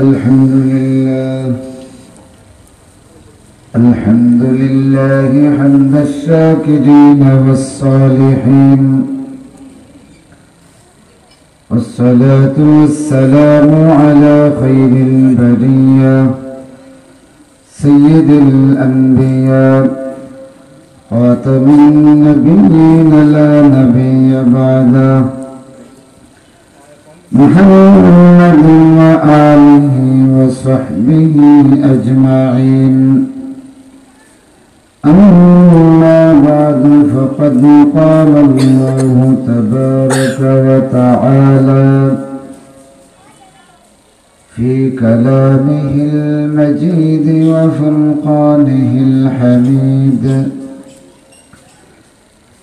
الحمد لله الحمد لله حمد الشاكرين والصالحين والصلاة والسلام على خير البرية سيد الأنبياء خاتم النبيين لا نبي بعده. محمد وآله وصحبه أجمعين. أما بعد فقد قال الله تبارك وتعالى في كلامه المجيد وفرقانه الحميد.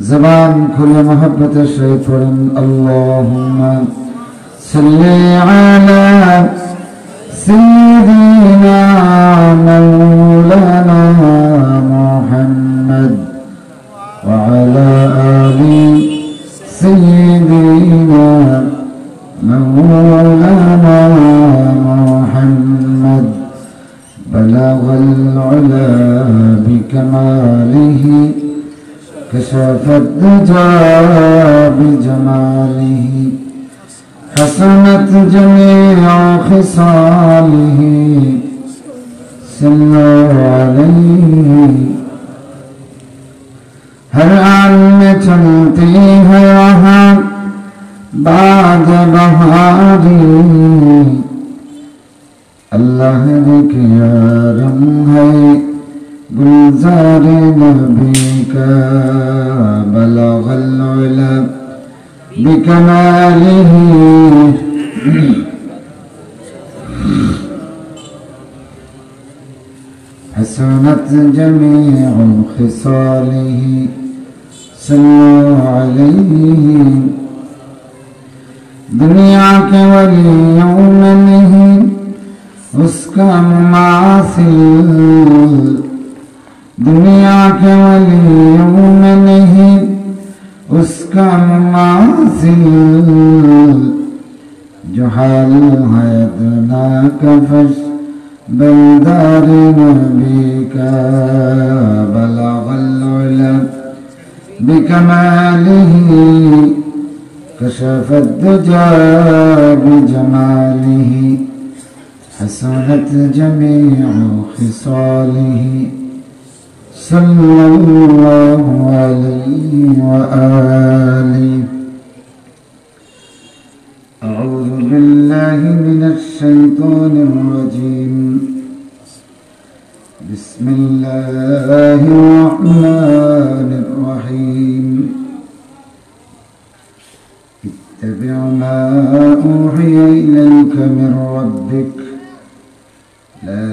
زبان كل محبة الشيطان اللهم صل على سيدنا مولانا محمد وعلى آل سيدنا مولانا محمد. بلغ العلا بكماله كشف الدجى بجماله حسنت جميع خصاله صلوا عليه هل آن میں چلتی ہے وہاں الله بہاری اللہ کے قل ہے گلزار نبی بك بلغ العلا بكماله. حسنت جميع خصاله. صلوا عليه. دنياك وليومه. اسكن معاصي دنياك کے ولیوں میں نہیں اس کا مماثل جو حال ہے دنا کفش بلدار نبی کا بلغ العلم بکماله كشف الدجى بجماله حسنت جميع خصاله. صلى الله عليه وآله. أعوذ بالله من الشيطان الرجيم. بسم الله الرحمن الرحيم. اتبع ما أوحي إليك من ربك. لا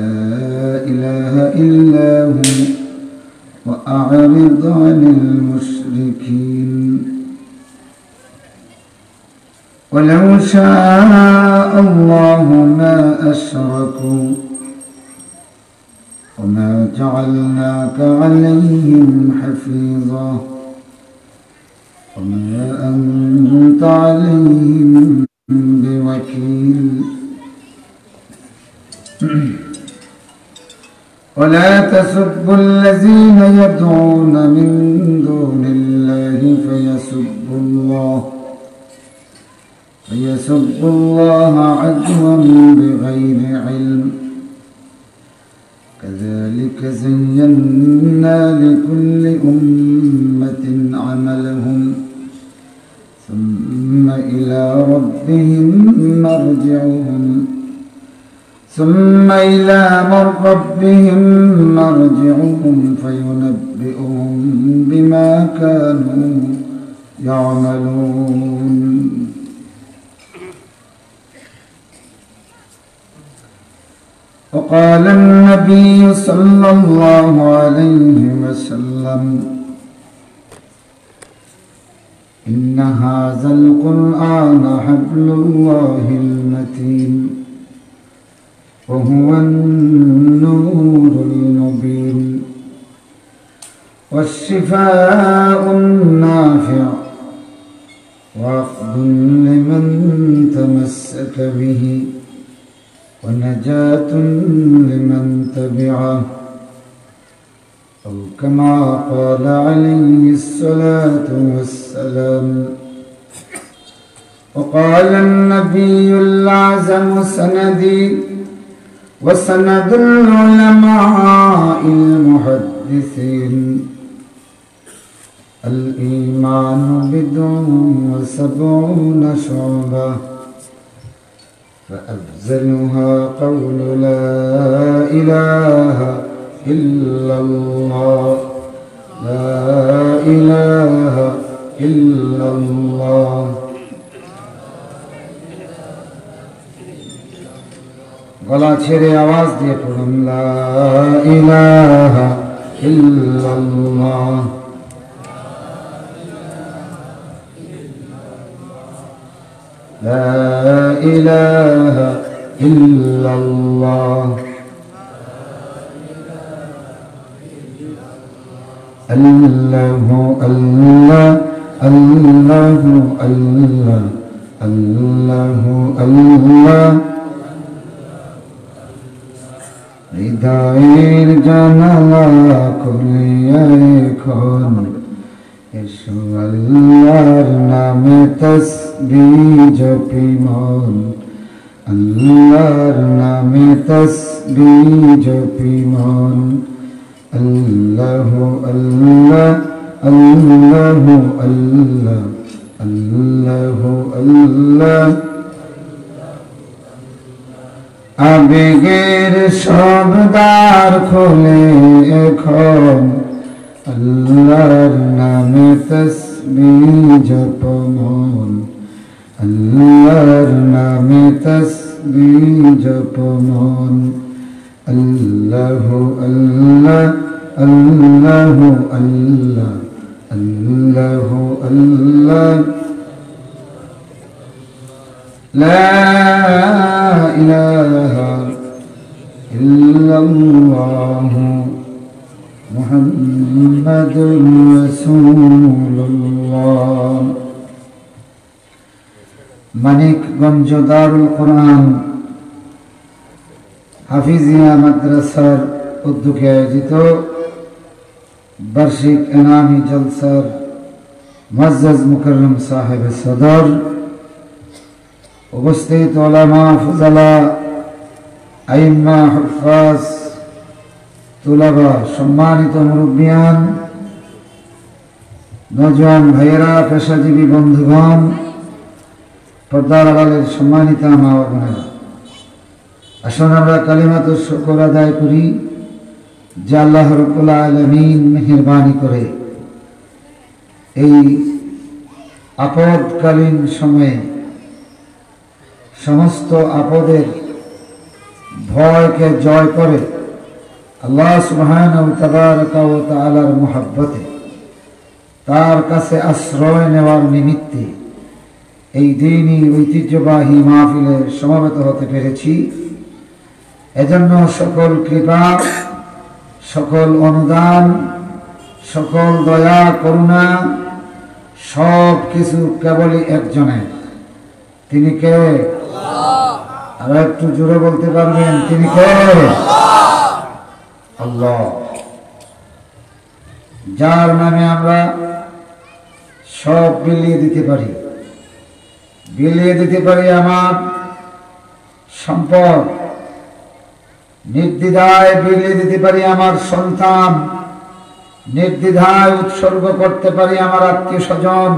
إله إلا هو. وأعرض عن المشركين. ولو شاء الله ما أشركوا وما جعلناك عليهم حفيظا وما أنت عليهم بوكيل. ولا تسبوا الذين يدعون من دون الله فيسبوا الله فيسبوا الله عدوا بغير علم. كذلك زينا لكل أمة عملهم. ثم إلى ربهم مرجعهم. ثم إلى ربهم مرجعهم فينبئهم بما كانوا يعملون. وقال النبي صلى الله عليه وسلم إن هذا القرآن حبل الله المتين. وهو النور المبين. والشفاء النافع وعقد لمن تمسك به ونجاة لمن تبعه. أو كما قال عليه الصلاة والسلام وقال النبي الأعظم سندي وسند العلماء المحدثين. الإيمان بدع وسبعون شعبة. فأفزلها قول لا إله إلا الله. لا إله إلا الله. গলা ছেড়ে আওয়াজ দিয়ে পড়ুন লা ইলাহা ইল্লাল্লাহ لا إله إلا الله الله الله الله الله الله الله হৃদয়ের জানালা খুলিয়া এখন এসো আল্লাহর নামে তসবি জপি মন। আল্লাহর নামে তসবি জপি মন। আল্লাহ আল্লাহ আল্লাহ আল্লাহ আল্লাহ আল্লাহ। আবেগের সব দ্বার খোলে এখন আল্লাহর নামে তসবি জপমন আল্লাহর নামে তসবি জপমন আল্লাহ আল্লাহ আল্লাহ আল্লাহ আল্লাহ আল্লাহ। لا إله إلا الله محمد رسول الله মানিকগঞ্জ দারুল কোরআন হাফিজিয়া মাদ্রাসার উদ্যোগে আয়োজিত বার্ষিক এনামি জলসার মজ্জাজ মুকরম সাহেব সদর উপস্থিত ওলামা, ফুজালা, আইম্মা, হুফাজ, তুলাবা, সম্মানিত মুরব্বিয়ান, নজওয়ান ভাইয়েরা, পেশাজীবী বন্ধুগণ, পর্দার আড়ালের সম্মানিত মা বোনেরা। আসুন আমরা কালিমাত শকর আদায় করি, যে আল্লাহ রব্বুল্লাহ আলমিন মেহরবানি করে এই আপদকালীন সময়ে সমস্ত আপদের ভয়কে জয় করে আল্লাহ সুবহান তালার মোহাব্বতে তার কাছে আশ্রয় নেওয়ার নিমিত্তে এই দিনই ঐতিহ্যবাহী মাহফিলে সমবেত হতে পেরেছি। এজন্য সকল কৃপা, সকল অনুদান, সকল দয়া, করুণা সব কিছু কেবলই একজনের। তিনি কে? আর একটু জোরে বলতে পারবেন, তিনি যার নামে আমরা সব বিলিয়ে দিতে পারি। বিলিয়ে দিতে পারি আমার সম্পদ। নির্দ্বিধায় বিলিয়ে দিতে পারি আমার সন্তান। নির্দ্বিধায় উৎসর্গ করতে পারি আমার আত্মীয় স্বজন।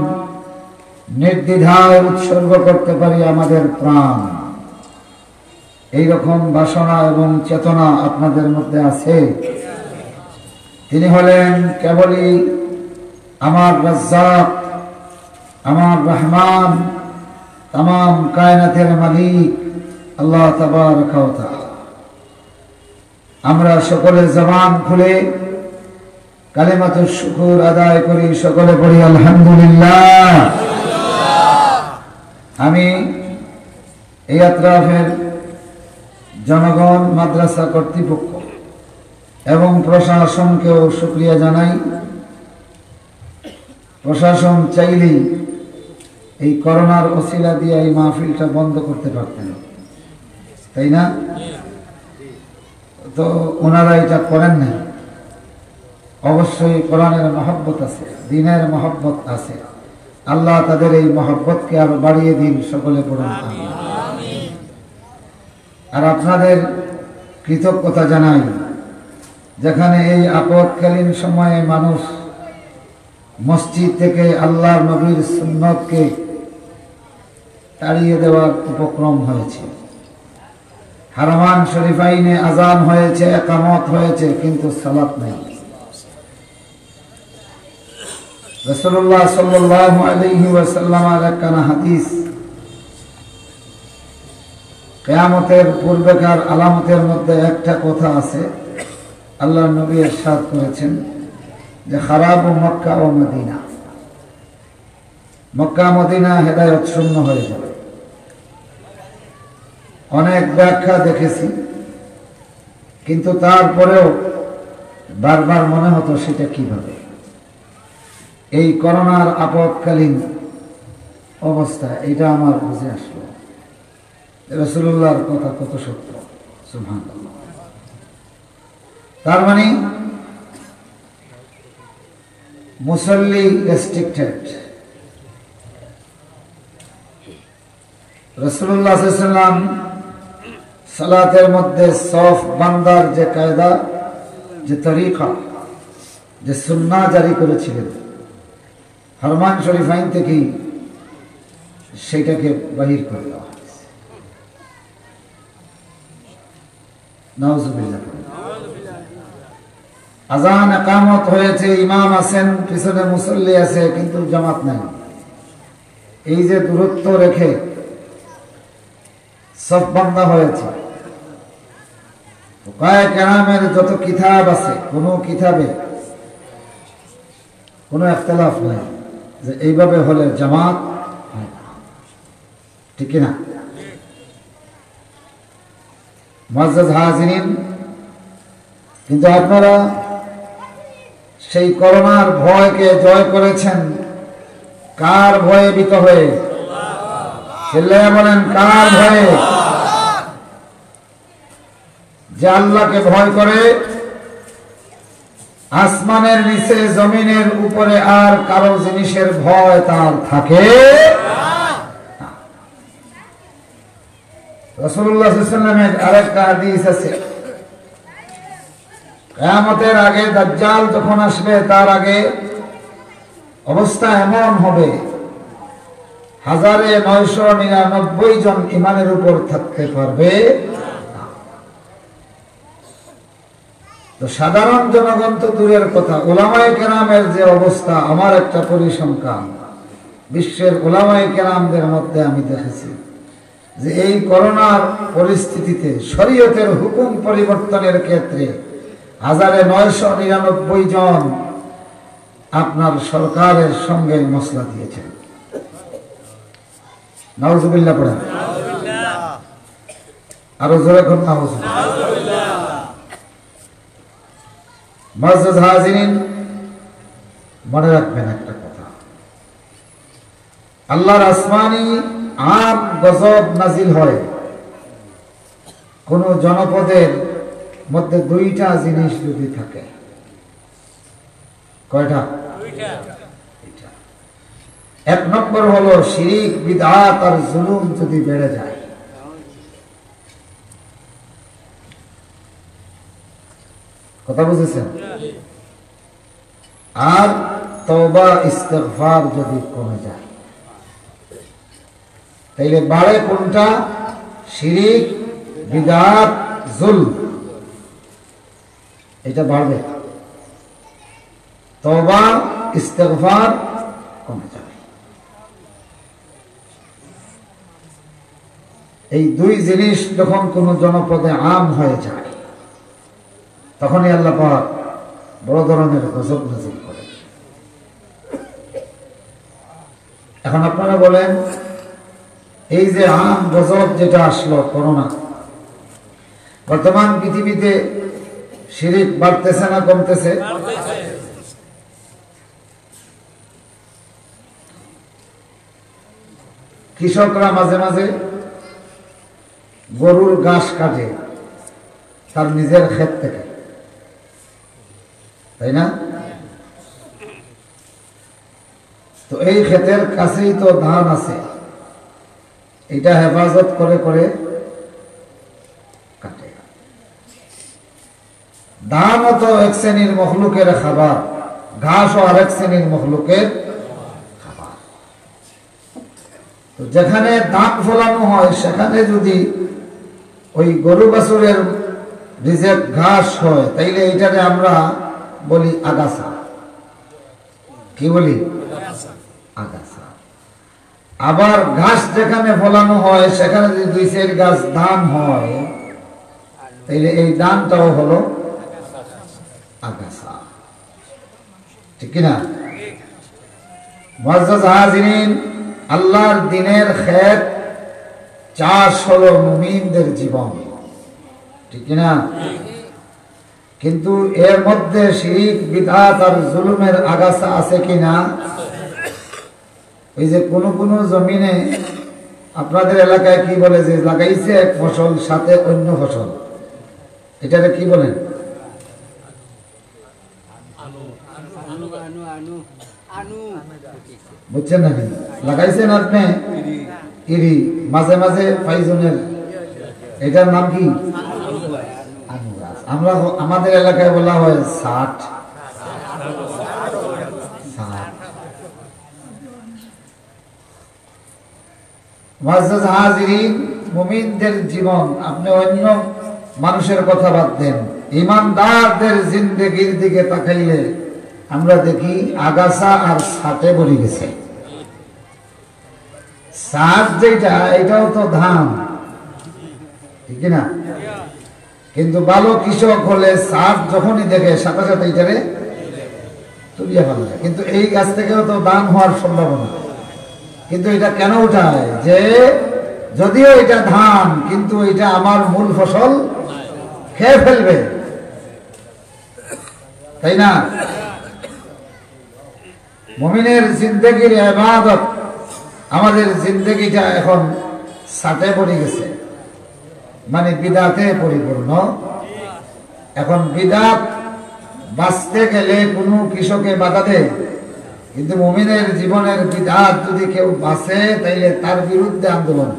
নির্দ্বিধায় উৎসর্গ করতে পারি আমাদের প্রাণ। এইরকম বাসনা এবং চেতনা আপনাদের মধ্যে আছে? তিনি হলেন কেবলই আমার রাজ্জাক, আমার রহমান তাম কায়নাতের মালিক, আল্লাহ তাবার আমরা সকলে জবান খুলে কালেমাতুর শুকুর আদায় করি, সকলে পড়ি, আলহামদুলিল্লাহ। আমি এই আত্রাফের জনগণ, মাদ্রাসা কর্তৃপক্ষ এবং প্রশাসনকেও শুক্রিয়া জানাই। প্রশাসন চাইলেই এই করোনার অশিলা দিয়ে এই মাহফিলটা বন্ধ করতে পারতেন। তাই না? তো ওনারা এটা করেন না অবশ্যই কোরআনের মহব্বত আছে, দিনের মহব্বত আছে। আল্লাহ তাদের এই মহব্বতকে আরও বাড়িয়ে দিন সকলে পড়ুন। আর আপনাদের কৃতজ্ঞতা জানাই, যেখানে এই আপদকালীন সময়ে মানুষ মসজিদ থেকে আল্লাহর নবীর সুন্নতকে তাড়িয়ে দেওয়ার উপক্রম হয়েছে। হারমান শরীফাইনে আজান হয়েছে, একামত হয়েছে, কিন্তু সালাত নেই। রসুল্লাহ সাল্লাহ আলহি ওয়াসাল্লামার একখানা হাদিস কেয়ামতের পূর্বেকার আলামতের মধ্যে একটা কথা আছে। আল্লাহ নবী এরশাদ করেছেন যে খারাপ ও মক্কা ও মদিনা। মক্কা মদিনা হেদায়ত শূন্য হয়ে যাবে। অনেক ব্যাখ্যা দেখেছি, কিন্তু তারপরেও বারবার মনে হতো সেটা কীভাবে। এই করোনার আপদকালীন অবস্থা, এটা আমার বুঝে আসলো। রসুল্লাহর কথা কত সত্য সুভান তার মানে মুসল্লি রেস্ট্রিক্টেড রসুল্লাহাম সালাতের মধ্যে সফ বান্দার যে কায়দা, যে তরিকা, যে সুন্না জারি করেছিলেন, হরমান শরীফ আইন থেকেই সেটাকে বাহির করে দেওয়া আজান একামত হয়েছে, ইমাম আছেন, পিছনে মুসল্লি আছে, কিন্তু জামাত নাই। এই যে দূরত্ব রেখে সব বান্ধা হয়েছে। কেরামের যত কিতাব আছে, কোন কিতাবে কোনো একতলাফ নাই যে এইভাবে হলে জামাত ঠিক না মজাজ হাজিন কিন্তু আপনারা সেই করোনার ভয়কে জয় করেছেন। কার ভয়ে বিত হয়ে? ছেলে বলেন, কার ভয়ে? যে আল্লাহকে ভয় করে, আসমানের নিচে, জমিনের উপরে আর কারও জিনিসের ভয় তার থাকে। রসুল্লাহামের আরেকটা হাদিস আছে। কেয়ামতের আগে দাজ্জাল যখন আসবে, তার আগে অবস্থা এমন হবে, হাজারে নয়শো নিরানব্বই জন ইমানের উপর থাকতে পারবে। তো সাধারণ জনগণ তো দূরের কথা ওলামায় কেরামের যে অবস্থা, আমার একটা পরিসংখ্যান। বিশ্বের ওলামায় কেরামদের মধ্যে আমি দেখেছি। যে এই করোনার পরিস্থিতিতে শরীয়তের হুকুম পরিবর্তনের ক্ষেত্রে হাজারে নয়শো নিরানব্বই জন আপনার সরকারের সঙ্গে মশলা দিয়েছেন। মনে রাখবেন একটা কথা। আল্লাহর আসমানি আম গজব নাজিল হয়। কোন জনপদের মধ্যে দুইটা জিনিস যদি থাকে। কয়টা? এক নম্বর হলো শিরিক বিদাত আর জুলুম যদি বেড়ে যায়। কথা বুঝেছেন? আর তবা ইস্তেফার যদি কমে যায়। তাইলে বাড়ে কোনটা? শিরিক, বিদাত, জুল। এটা বাড়বে। তবা ইস্তেফার কমে যাবে। এই দুই জিনিস যখন কোন জনপদে আম হয়ে যায়, তখনই আল্লাহ বড় ধরনের গজব নাজিল করে এখন আপনারা বলেন এই যে আম গজব যেটা আসলো করোনা। বর্তমান পৃথিবীতে শিরিক বাড়তেছে না কমতেছে? কৃষকরা মাঝে মাঝে গরুর ঘাস কাটে তার নিজের ক্ষেত থেকে। তাই না? তো এই ক্ষেতের কাছেই তো ধান আছে। এটা হেফাজত করে করে কাটে। ধানও তো এক শ্রেণির মখলুকের খাবার ঘাসও আরেক শ্রেণির মখলুকের খাবার। তো যেখানে ধান ফলানো হয়, সেখানে যদি ওই গরু বাছুরের রিজেক্ট ঘাস হয়, তাইলে এইটারে আমরা বলি আগাছা। কি বলি? আগাছা। আবার ঘাস যেখানে ফলানো হয়, সেখানে যদি দুই চার গাছ ধান হয়, তাইলে এই ধানটাও হলো আগাছা। ঠিক কিনা? আল্লাহর দিনের ক্ষেত চাষ হলো মুমিনদের জীবন। ঠিক কিনা? কিন্তু এর মধ্যে শিরিক, বিধাত আর জুলুমের আগাছা আছে কিনা? ওই যে কোন কোন জমিনে আপনাদের এলাকায় কি বলে যে লাগাইছে এক ফসল সাথে অন্য ফসল? এটাকে কি বলেন? বুঝছেন নাকি লাগাইছেন আপনি? ইরি। মাঝে মাঝে ফাইজনের। এটার নাম কি? আমরা আমাদের এলাকায় বলা হয় ষাট। মুমিনদের জীবন, আপনি অন্য মানুষের কথা বাদ দেন। ইমানদারদের জিন্দেগির দিকে তাকাইলে আমরা দেখি আগাছা আর গেছে। সার যেটা এটাও তো ধান। ঠিক না কিন্তু ভালো কৃষক হলে সার যখনই দেখে সাথে সাথে এটারে তুলিয়া ফেলা কিন্তু এই গাছ থেকেও তো দান হওয়ার সম্ভাবনা। কিন্তু এটা কেন উঠায়? যে যদিও এটা ধান, কিন্তু এটা আমার মূল ফসল, খেয়ে ফেলবে। তাই না? মমিনের জিন্দগির এবাদত আমাদের জিন্দগিটা এখন সাথে পড়ে গেছে। মানে বিদাতে পরিপূর্ণ। এখন বিদাত বাঁচতে গেলে কোনো কৃষকে বাধা দেয়? কিন্তু মমিনের জীবনের বিধাত যদি কেউ বাঁচে, তাইলে তার বিরুদ্ধে আন্দোলন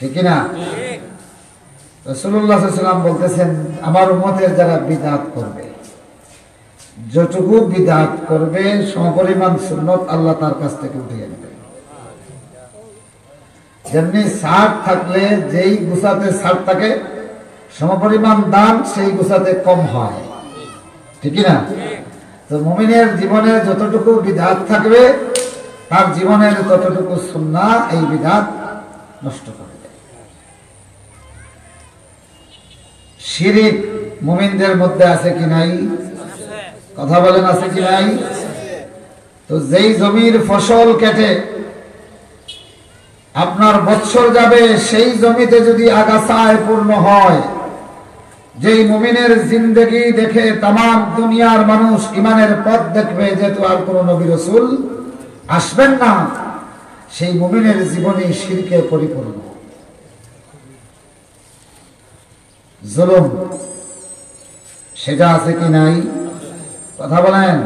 ঠিক না রসুল্লাহাম বলতেছেন, আমার উমতের যারা বিদাত করবে, যতটুকু বিদাত করবে, সমপরিমাণ সুন্নত আল্লাহ তার কাছ থেকে উঠিয়ে নেবে। যেমনি সার থাকলে যেই গুছাতে সার থাকে, সমপরিমাণ দান সেই গুছাতে কম হয়। ঠিক না তো মমিনের জীবনে যতটুকু বিধাত থাকবে, তার জীবনের ততটুকু সুন্না এই বিধাত নষ্ট করে দেয়। মুমিনদের মধ্যে আছে কি নাই? কথা বলেন, আছে কি নাই? তো যেই জমির ফসল কেটে আপনার বৎসর যাবে, সেই জমিতে যদি আগাছায় পূর্ণ হয় যেই মুমিনের জিন্দগি দেখে তাম দুনিয়ার মানুষ ইমানের পথ দেখবে, যেহেতু আর কোন নবী রসুল আসবেন না, সেই মুমিনের জীবনে শিরকে পরিপূর্ণ। জুলুম সেটা আছে কি নাই? কথা বলেন।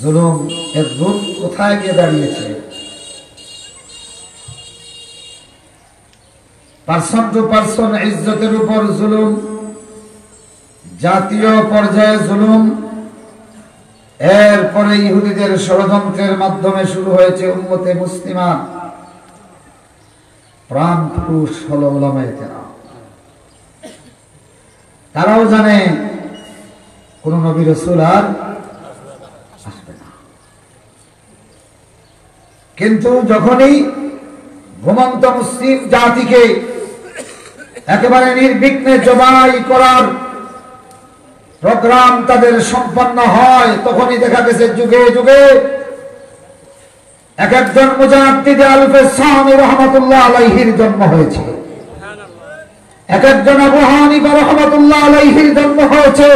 জুলুম এর রূপ কোথায় গিয়ে দাঁড়িয়েছে? পার্সন টু পার্সন ইজ্জতের উপর জুলুম জাতীয় পর্যায়ে জুলুম। এরপরে ইহুদিদের ষড়যন্ত্রের মাধ্যমে শুরু হয়েছে উন্মতে মুসলিমা। প্রাণ পুরুষ হল তারাও জানে, কোন নবী রসুল আর আসবে না। কিন্তু যখনই ঘুমন্ত মুসলিম জাতিকে একেবারে নির্বিঘ্নে জবাই করার প্রোগ্রাম তাদের সম্পন্ন হয়। তখনই দেখা গেছে যুগে যুগে এক একজন মুজাহিদ আলফে সাহানি রহমতুল্লাহ আলাইহির জন্ম হয়েছে। এক একজন আবু হানিফা রহমতুল্লাহ আলাইহির জন্ম হয়েছে।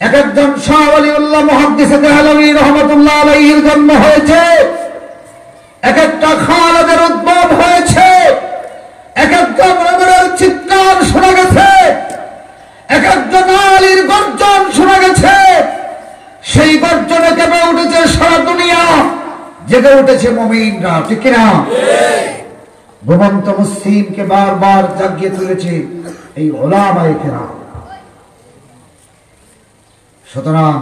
এক একজন শাহ আলিউল্লাহ মুহাদ্দিস রহমতুল্লাহ আলাইহির জন্ম হয়েছে। এক একটা খালেদের উদ্ভব হয়েছে। এক রবের চিৎকার শোনা গেছে। এক গর্জন শোনা গেছে। সেই গর্জনে উঠেছে সারা দুনিয়া। জেগে উঠেছে মমিনরা, ঠিক মুসলিমকে বারবার জাগিয়ে তুলেছে এই সুতরাং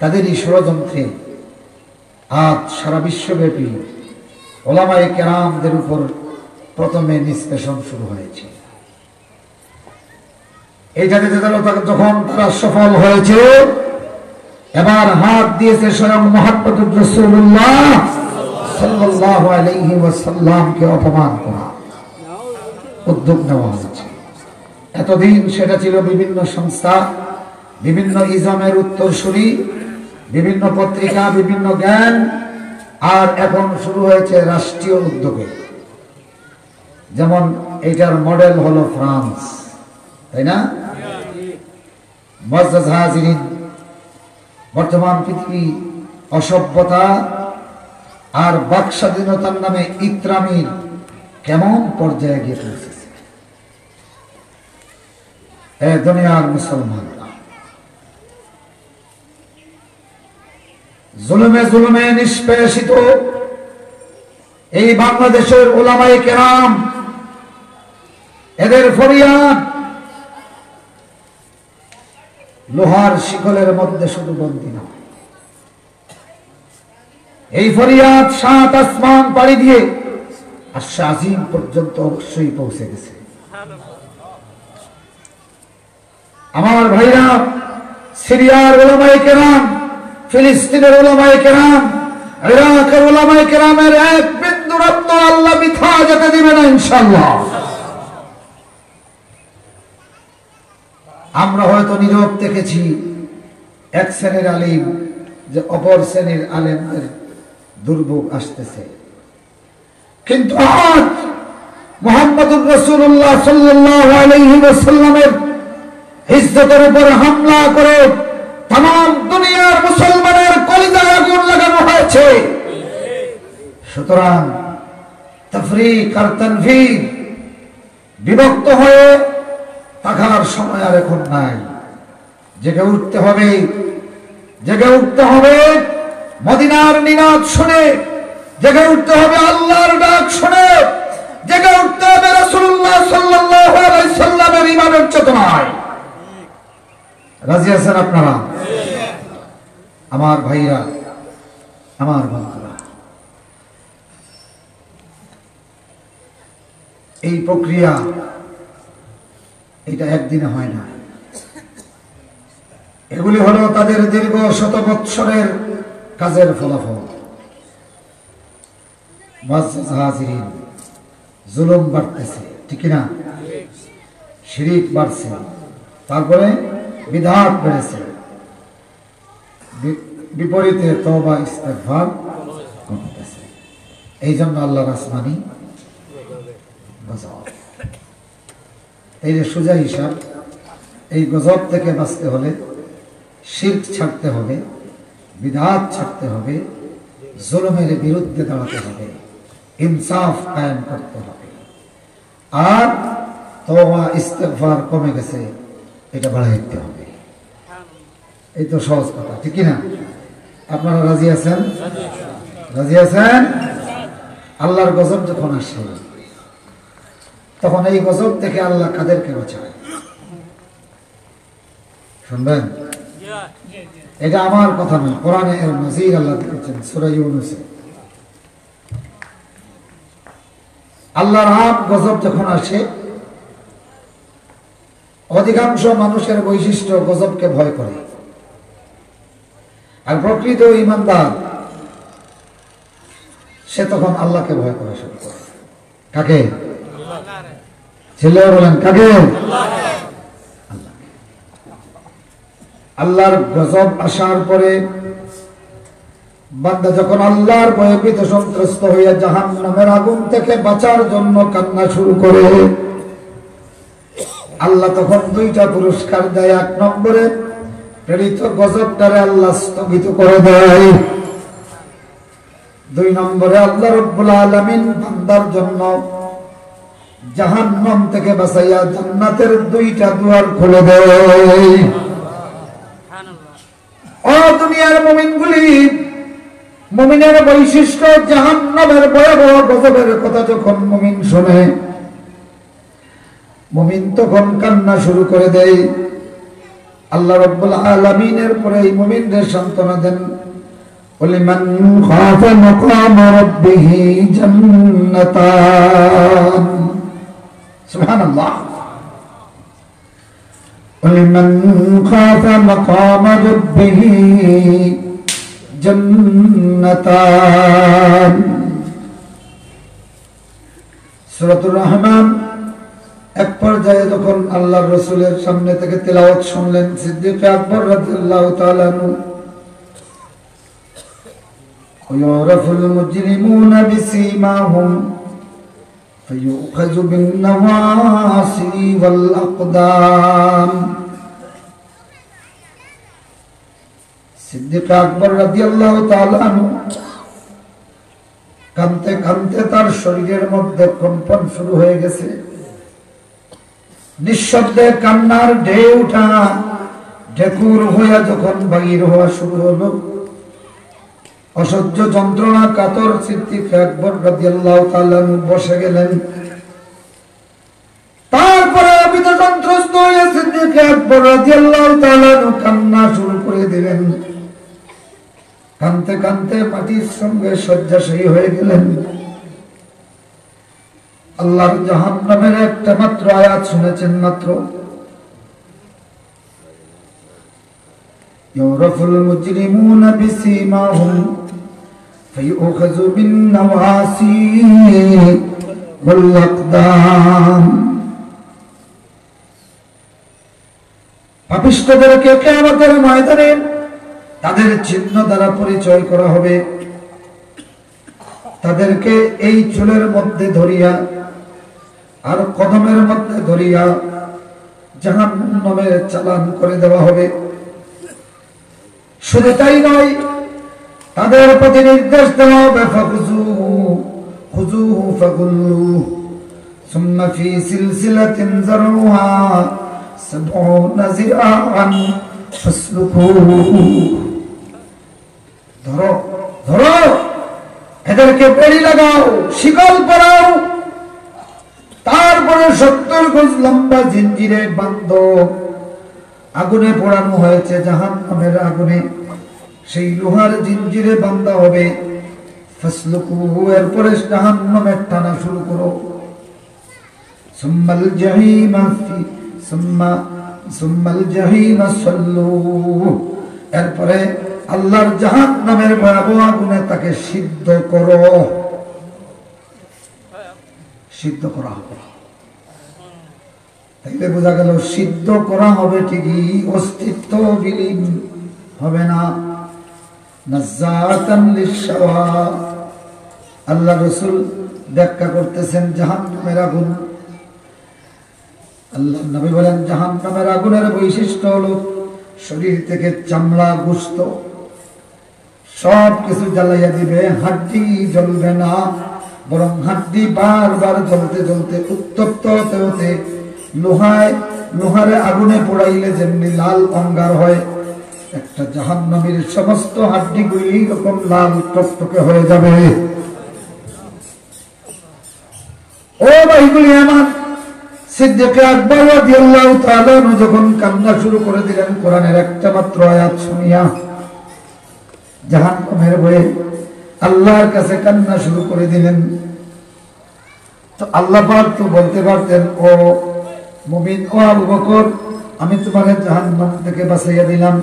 তাদেরই ষড়যন্ত্রে আজ সারা বিশ্বব্যাপী কেরামদের উপর প্রথমে নিষ্পেষণ শুরু হয়েছে। এইটাতে যখন তারা সফল হয়েছে, এবার হাত দিয়েছে স্বয়ং মোহাম্মদুর অপমান করা, উদ্যোগ নেওয়া হয়েছে। এতদিন সেটা ছিল বিভিন্ন সংস্থা, বিভিন্ন ইজামের উত্তরসূরি, বিভিন্ন পত্রিকা, বিভিন্ন জ্ঞান, আর এখন শুরু হয়েছে রাষ্ট্রীয় উদ্যোগে। যেমন এটার মডেল হলো ফ্রান্স, তাই না? মজাজ হাজিরিন, বর্তমান পৃথিবী অসভ্যতা আর বাক স্বাধীনতার নামে ইত্রামির কেমন পর্যায়ে গিয়ে পৌঁছেছে? এ দুনিয়ার মুসলমান জুলুমে জুলুমে নিষ্পেষিত এই বাংলাদেশের ওলামাই কেরাম, এদের ফরিয়াদ লোহার শিকলের মধ্যে শুধু বন্দী নয়। এই ফরিয়াদ সাত আসমান পাড়ি দিয়ে আর শাহিম পর্যন্ত অবশ্যই পৌঁছে গেছে। আমার ভাইরা, সিরিয়ার ওলামাই কেরাম, ফিলিস্তিনের ওলামাই কেরাম, ইরাকের ওলামাই কেরামের এক বিন্দু রক্ত আল্লাহ মিথা যেতে দিবে না ইনশাল্লাহ আমরা হয়তো নীরব দেখেছি। এক শ্রেণির আলিম যে অপর শ্রেণির আলেমদের দুর্ভোগ আসতেছে। কিন্তু আজ মোহাম্মদুর রসুল্লাহ সাল্লাহ ওসাল্লামের ইজ্জতের উপর হামলা করে তাম দুনিয়ার মুসলমানের কলিজায় আগুন লাগানো হয়েছে। সুতরাং তফরিক আর তনভীর বিভক্ত হয়ে থাকার সময় আর এখন নাই। জেগে উঠতে হবে, জেগে উঠতে হবে, মদিনার নিনাদ শুনে, জেগে উঠতে হবে আল্লাহর ডাক শুনে, জেগে উঠতে হবে রসুল্লাহ সাল্লাল্লাহু আলাইহি সাল্লামের ইমানের চেতনায়। রাজি আছেন আপনারা? আমার ভাইরা, আমার বন্ধুরা, এই প্রক্রিয়া এটা একদিনে হয় না। এগুলি হলো তাদের দীর্ঘ শত বৎসরের কাজের ফলাফল। জুলুম বাড়তেছে, ঠিক না শিরিক বাড়ছে, তারপরে বিধাত বেড়েছে। বিপরীতে তবা ইস্তেফার কমতেছে এই জন্য আল্লাহ আসমানি গজব এই যে সোজা হিসাব, এই গজব থেকে বাঁচতে হলে শিল্প ছাড়তে হবে বিধাত ছাড়তে হবে, জুলুমের বিরুদ্ধে দাঁড়াতে হবে, ইনসাফ কায়েম করতে হবে। আর তওবা, ইস্তেগফার কমে গেছে, এটা বাড়াই দিতে হবে। এই তো সহজ কথা, ঠিক না আপনারা রাজি আছেন? রাজি আছেন? আল্লাহর গজব যখন আসে তখন এই গজব থেকে আল্লাহ কাদেরকে বাঁচায়। শুনবেন? এটা আমার কথা নয়, কোরআনে এর নজির আল্লাহ দিয়েছেন, সূরা ইউনূসে। আল্লাহর আপ গজব যখন আসে, অধিকাংশ মানুষের বৈশিষ্ট্য গজবকে ভয় করে। আর প্রকৃত ইমানদার, সে তখন আল্লাহকে ভয় করা শুরু করে। কাকে? ছেলে বলেন, কাকে? আল্লাহর গজব আসার পরে বান্দা যখন আল্লাহর ভয়ভীত সন্ত্রস্ত হইয়া জাহান নামের আগুন থেকে বাঁচার জন্য কান্না শুরু করে, আল্লাহ তখন দুইটা পুরস্কার দেয়। এক নম্বরে প্রেরিত গজবটারে আল্লাহ স্থগিত করে দেয়। দুই নম্বরে আল্লাহ রব্বুল আলমিন বান্দার জন্য জাহান্নাম থেকে বাঁচাইয়া জান্নাতের দুইটা দুয়ার খুলে দেয় ও দুনিয়ার মুমিনগুলি মুমিনের বৈশিষ্ট্য জাহান্নামের ভয়াবহ গজবের কথা যখন মুমিন শোনে মুমিন তখন কান্না শুরু করে দেয় আল্লাহ রব্বুল আলামিনের পরে এই মুমিনদের সান্ত্বনা দেন ولمن خاف مقام ربه جنتان سبحان الله ولمن خاف مقام ربه جنتان সূরাতুর রহমান এক পর্যায়ে যখন আল্লাহর রসুলের সামনে থেকে তেলাওয়াত শুনলেন সিদ্দিক আকবর রাদিয়াল্লাহু তাআলা আনহু ويعرف المجرمون بسيماهم فيؤخذ بالنواصي والأقدام সিদ্দিক আকবর রাদিয়াল্লাহু তাআলা আনহু কানতে কানতে তার শরীরের মধ্যে কম্পন শুরু হয়ে গেছে নিঃশব্দে কান্নার ঢেউটা ঢেকুর হইয়া যখন বাহির হওয়া শুরু হলো অসহ্য যন্ত্রণা, কাতর বসে গেলেন। তারপরে কান্না শুরু করে দিলেন। কানতে কানতে মাটির সঙ্গে শয্যাশায়ী হয়ে গেলেন। আল্লাহর জাহান্নামের একটা মাত্র আয়াত শুনেছেন মাত্র। يعرف المجرمون بسيماهم فيؤخذ بالنواسي والأقدام পাপিষ্টদেরকে কেয়ামতের ময়দানে তাদের চিহ্ন দ্বারা পরিচয় করা হবে তাদেরকে এই চুলের মধ্যে ধরিয়া আর কদমের মধ্যে ধরিয়া জাহান নামের চালান করে দেওয়া হবে শুধু তাই নয় তাদের প্রতি নির্দেশ দেওয়া হবে ফাকুজু খুজু ফাগুল্লু ثم في سلسلة ذرعها سبعون ذراعا فاسلكوه ধরো ধরো এদেরকে বেড়ি লাগাও শিকল পরাও তারপরে সত্তর গজ লম্বা জিঞ্জিরে বান্ধ আগুনে পোড়ানো হয়েছে জাহান নামের আগুনে। সেই লোহার জিঞ্জিরে বান্ধা হবে। এরপরে জাহান নামের টানা শুরু করো। জাহিমা সাল্লু। এরপরে আল্লাহর জাহান নামের ভয়াবহ আগুনে তাকে সিদ্ধ করো। সিদ্ধ করা হবে। তাইলে বোঝা গেল, সিদ্ধ করা হবে ঠিকই, অস্তিত্ব বিলীন হবে না। আল্লাহ রসুল ব্যাখ্যা করতেছেন জাহান নামের আগুন। আল্লাহ নবী বলেন জাহান নামের আগুনের বৈশিষ্ট্য হলো শরীর থেকে চামড়া, গুস্ত। সব কিছু জ্বালাইয়া দিবে, হাড্ডি জ্বলবে না, বরং হাড্ডি বারবার জ্বলতে জ্বলতে, উত্তপ্ত হতে হতে লোহায়, লোহারে আগুনে পোড়াইলে যেমনি লাল অঙ্গার হয়, একটা জাহান্নামীর সমস্ত হাড্ডিগুলি এইরকম লাল টকটকে হয়ে যাবে। ও ভাইগুলি আমার ভয়ে আল্লাহর কাছে কান্না শুরু করে দিলেন। আল্লাহ তো বলতে পারতেন, ও মুমিন, ও আবু বকর, আমি তোমাকে জাহান্নাম থেকে বাঁচাইয়া দিলাম।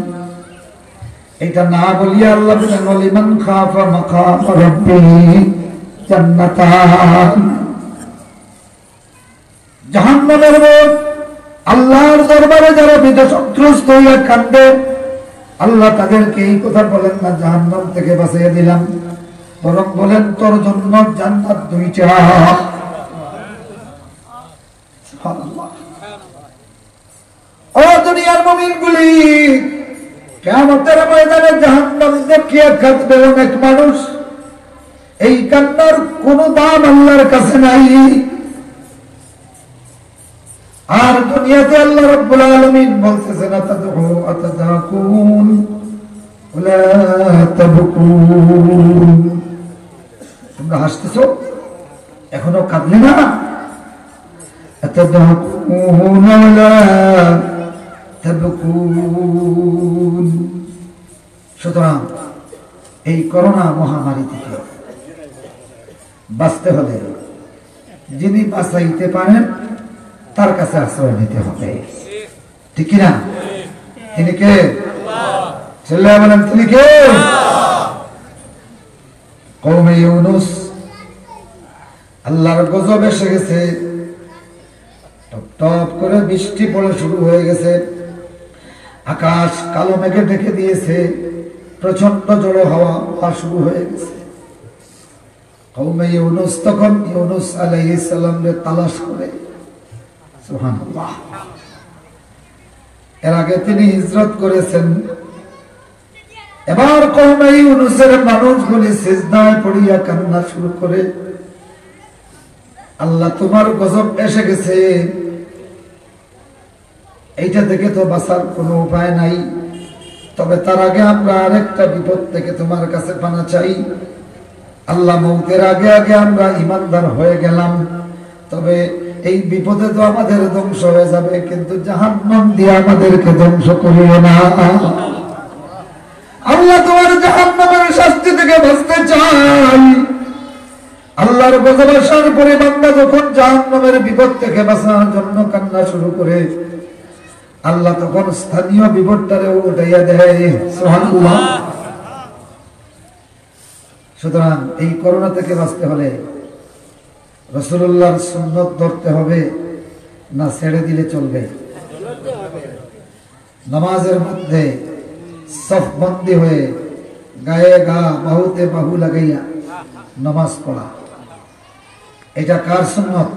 এটা না বলিয়া আল্লাহ খাফা জাহান্নামের আল্লাহর দরবারে যারা বিদেশগ্রস্ত হইয়া কান্দে আল্লাহ তাদেরকে এই কথা বলেন না, জাহান্নাম থেকে বাঁচিয়ে দিলাম। বরং বলেন, তোর জন্য জান্নাত দুইটা। দুনিয়ার মুমিনগুলি কিয়ামতের ময়দানে অনেক মানুষ। এই কান্নার কোন দাম আল্লাহর কাছে নাই। আর দুনিয়াতে আল্লাহ রাব্বুল আলামিন বলতেছেন আতাদাকুন তাবকুন। তোমরা হাসতেছো? এখনও কাঁদলে না? আতাদাকুন তাবকুন সুতরাং এই করোনা মহামারী থেকে বাঁচতে হলে যিনি বাঁচাইতে পারেন, তার কাছে আশ্রয় নিতে হবে। ঠিক কিনা? তিনি কে? ছেলে বলেন তিনি কে? কৌমে ইউনুস। আল্লাহর গজব এসে গেছে। টপ টপ করে বৃষ্টি পড়ে শুরু হয়ে গেছে। আকাশ কালো মেঘে ঢেকে দিয়েছে। প্রচণ্ড জড়ো হাওয়া হওয়া শুরু হয়ে গেছে। কৌমে ইউনুস তখন ইউনুস তালাশ করে। এর আগে তিনি হিজরত করেছেন। এবার কৌমে ইউনুসের মানুষগুলি সিজদায় পড়িয়া কান্না শুরু করে। আল্লাহ তোমার গজব এসে গেছে। এইটা থেকে তো বাঁচার কোনো উপায় নাই। তবে তার আগে আমরা আরেকটা বিপদ থেকে তোমার কাছে পানা চাই। আল্লাহ মৌতের আগে আগে আমরা ইমানদার হয়ে গেলাম। তবে এই বিপদে তো আমাদের ধ্বংস হয়ে যাবে, কিন্তু জাহান্নাম দিয়ে আমাদেরকে ধ্বংস করিও না। আল্লাহ তোমার জাহান্নামের শাস্তি থেকে বাঁচতে চাই। আল্লাহর গজবাসার পরে বান্দা যখন জাহান্নামের বিপদ থেকে বাঁচার জন্য কান্না শুরু করে আল্লাহ তখন স্থানীয় বিপদটারে উঠাইয়া দেয়। সুতরাং এই করোনা থেকে বাঁচতে হলে রসুল্লাহর সুন্নত ধরতে হবে, না ছেড়ে দিলে চলবে। নামাজের মধ্যে সফ সফবন্দি হয়ে গায়ে গা বাহুতে বাহু লাগাইয়া নামাজ পড়া। এটা কার সুন্নত?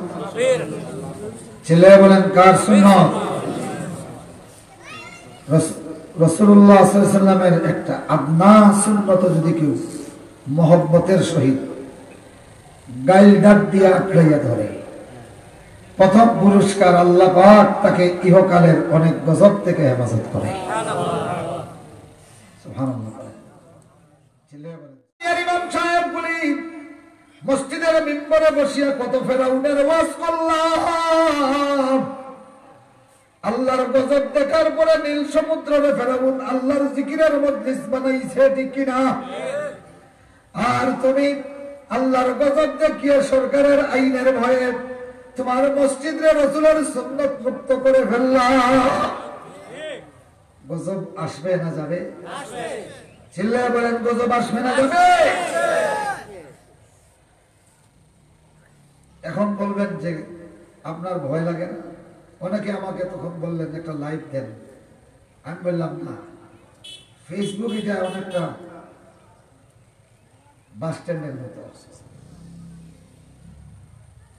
ছেলে বলেন, কার সুন্নত? রসুল্লাহ সাল্লামের একটা আদনা সুন্নত যদি কেউ মহব্বতের সহিত গাইল ডাক দিয়ে আঁকড়াইয়া ধরে প্রথম পুরস্কার আল্লাহ পাক তাকে ইহকালের অনেক গজব থেকে হেফাজত করে সুবহানাল্লাহ। ছেলে বলে, "ইয়ার ইমাম সাহেবগুলি মসজিদের মিম্বরে বসিয়া কত ফেরাউনের ওয়াজ করলাম আল্লাহর গজব দেখার পরে নীল সমুদ্রের ফেরাউন আল্লাহর জিকিরের মজলিস বানাইছে, ঠিক কিনা? আর তুমি আল্লাহর গজব দেখিয়ে সরকারের আইনের ভয়ে তোমার মসজিদের রসুলের সুন্নত মুক্ত করে ফেললা। গজব আসবে না যাবে? চিল্লায় বলেন, গজব আসবে না যাবে? এখন বলবেন যে আপনার ভয় লাগে না? অনেকে আমাকে তখন বললেন, একটা লাইভ দেন আমি বললাম, না ফেসবুক এটা অনেকটা বাস স্ট্যান্ডের মতো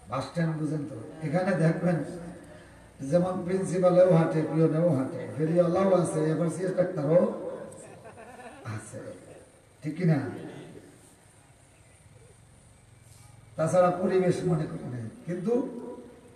বাস স্ট্যান্ড বুঝেন তো? এখানে দেখবেন, যেমন প্রিন্সিপালেও হাঁটে পিওনেও হাঁটে ফেরিওয়ালাও আছে, এবার সিএস ডাক্তারও আছে, ঠিক কিনা? তাছাড়া পরিবেশ মনে করি নাই। কিন্তু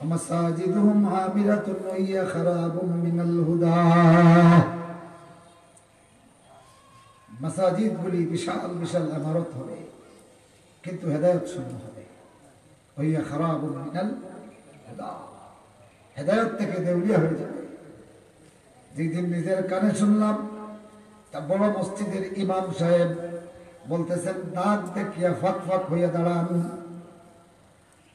ومساجدهم عامرة وهي خراب من الهدى মাসাজিদ গুলি বিশাল বিশাল ইমারত হবে কিন্তু হেদায়ত শূন্য হবে ওইয়া খারাপ মিনাল হুদা হেদায়ত থেকে দেউলিয়া হয়ে যাবে যেদিন নিজের কানে শুনলাম তা বড় মসজিদের ইমাম সাহেব বলতেছেন দাগ দেখিয়া ফাঁক ফাঁক হইয়া দাঁড়ান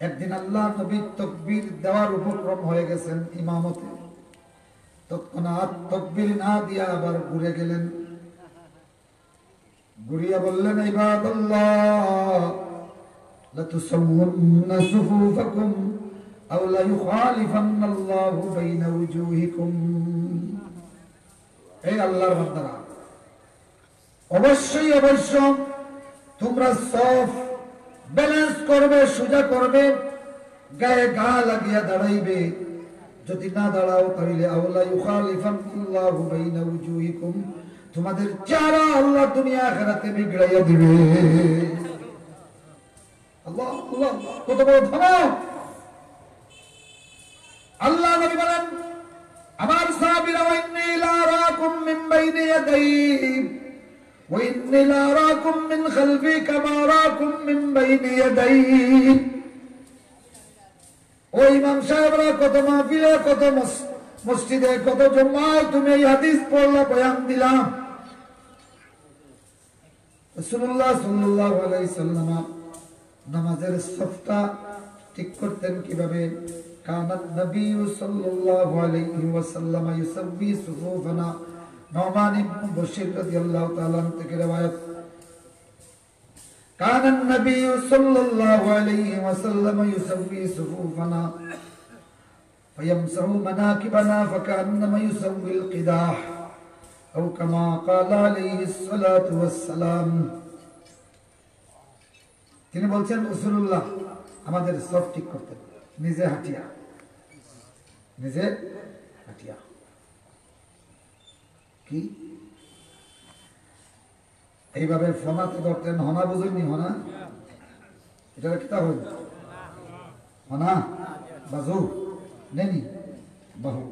একদিন আল্লাহ নবী তাকবীর দেওয়ার উপক্রম হয়ে গেছেন ইমামতে। তৎক্ষণাৎ তাকবীর না দিয়া আবার ঘুরে গেলেন। ঘুরিয়া বললেন, ইবাদাল্লাহ লাতুসাউন্না সুফুফাকুম আও লা এই আল্লাহর বান্দারা। অবশ্যই অবশ্য তোমরা সফ ব্যালেন্স করবে, সোজা করবে, গায়ে গা লাগিয়া দাঁড়াইবে। যদি না দাঁড়াও তাহলে আউলা ইউখালিফান্নাল্লাহু বাইনা উজুহিকুম, তোমাদের চারা আল্লাহ দুনিয়া আখেরাতে বিগড়াইয়া দিবে। আল্লাহ আল্লাহ, কত বড় ধমক! আল্লাহ নবী বলেন আমার সাহাবীরা, ওয়াইন্নি লা রাকুম মিন বাইনি ইয়াদাইহি ওয়াইন্নি লা রাকুম মিন খালফি কামা রাকুম মিন বাইনি ইয়াদাইহি ও ইমাম সাহেবরা, কত মাহফিলে, কত মসজিদে, কত জমায় তুমি এই হাদিস পড়লা, বয়ান দিলাম রাসূলুল্লাহ সাল্লাল্লাহু আলাইহি সাল্লাম নামাজের সফটা ঠিক করতেন কীভাবে? কানাত নবী সাল্লাল্লাহু আলাইহি ওয়াসাল্লাম ইউসাব্বি সুফুফানা নওমান ইবনে বশির রাদিয়াল্লাহু তাআলা আনহু থেকে রওয়ায়াত كان النبي صلى الله عليه وسلم يسوي صفوفنا فيمسح مناكبنا فكأنما يسوي القداح أو كما قال عليه الصلاة والسلام তিনি বলছেন রসুল্লাহ আমাদের সব ঠিক করতেন নিজে হাঁটিয়া নিজে হাঁটিয়া কি? এইভাবে ফোনাতে ধরতেন হনা বুঝুননি হনা? এটা কিতা হইল? হনা? বাজু? নেনি? বাহু।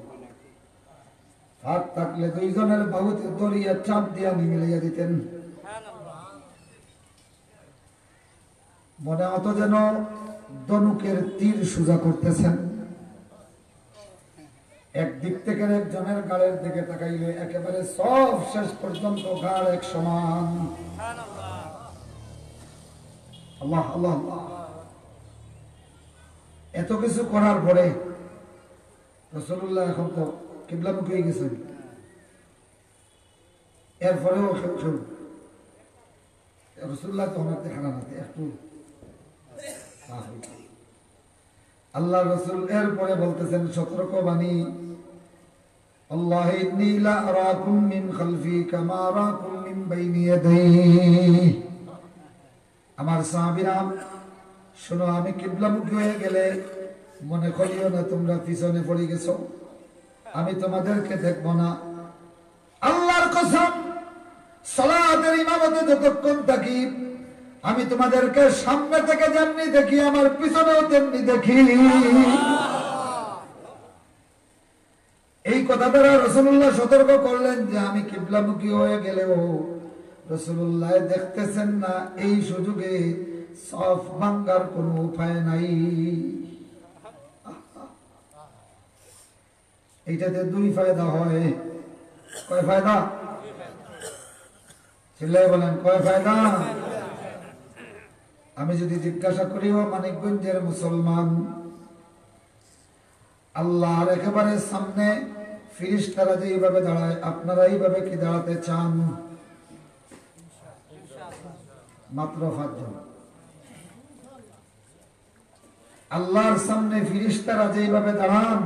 হাত থাকলে দুইজনের বাহুতে দরিয়া চাপ দিয়া নিমিলাইয়া দিতেন। মনে হতো যেন দনুকের তীর সোজা করতেছেন একদিক থেকে একজনের গাড়ের দিকে তাকাইলে একেবারে সব শেষ পর্যন্ত গাড় এক সমান আল্লাহ আল্লাহ। এত কিছু করার পরে রসুল্লাহ এখন তো কিবলামুখী হয়ে গেছেন এরপরেও রসুল্লাহ তো ওনার দেখা না একটু। আল্লাহ রসুল এরপরে বলতেছেন সতর্ক বাণী আমার শোনো, আমি গেলে মনে করিও না তোমরা পিছনে পড়ে গেছো। আমি তোমাদেরকে দেখব না। আল্লাহর কসম, সালাতের ইমামতে যতক্ষণ থাকি আমি তোমাদেরকে সামনে থেকে যেমনি দেখি, আমার পিছনেও তেমনি দেখি। এই কথা দ্বারা রসুল্লাহ সতর্ক করলেন যে আমি কিবলামুখী হয়ে গেলেও রসুল্লাহ দেখতেছেন না, এই সুযোগে সফ ভাঙ্গার কোনো উপায় নাই। এইটাতে দুই ফায়দা হয়। কয় ফায়দা? চিল্লাই বলেন, কয় ফায়দা? আমি যদি জিজ্ঞাসা করিও মানিকগঞ্জের মুসলমান? আল্লাহর একেবারে সামনে ফিরিস্তারা যে এইভাবে দাঁড়ায়, আপনারা এইভাবে কি দাঁড়াতে চান? মাত্র পাঁচজন। আল্লাহর সামনে ফিরিস্তারা যেইভাবে দাঁড়ান,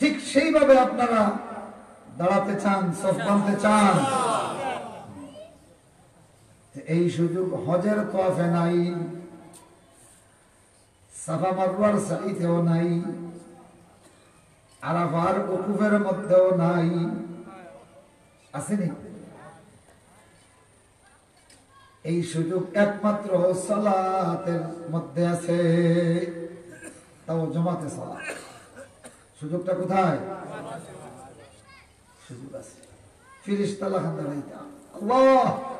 ঠিক সেইভাবে আপনারা দাঁড়াতে চান সব বানতে চান। এই সুযোগ হজের তোয়াফে নাই, সাফা মারওয়ার সাইতেও নাই, আরাফার উকুফের মধ্যেও নাই। আসেনি? এই সুযোগ একমাত্র সালাতের মধ্যে আছে। তাও জমাতে সালাত। সুযোগটা কোথায়? সুযোগ আছে। ফিরিস্তালা খান দাঁড়াইতা আল্লাহ আল্লাহ!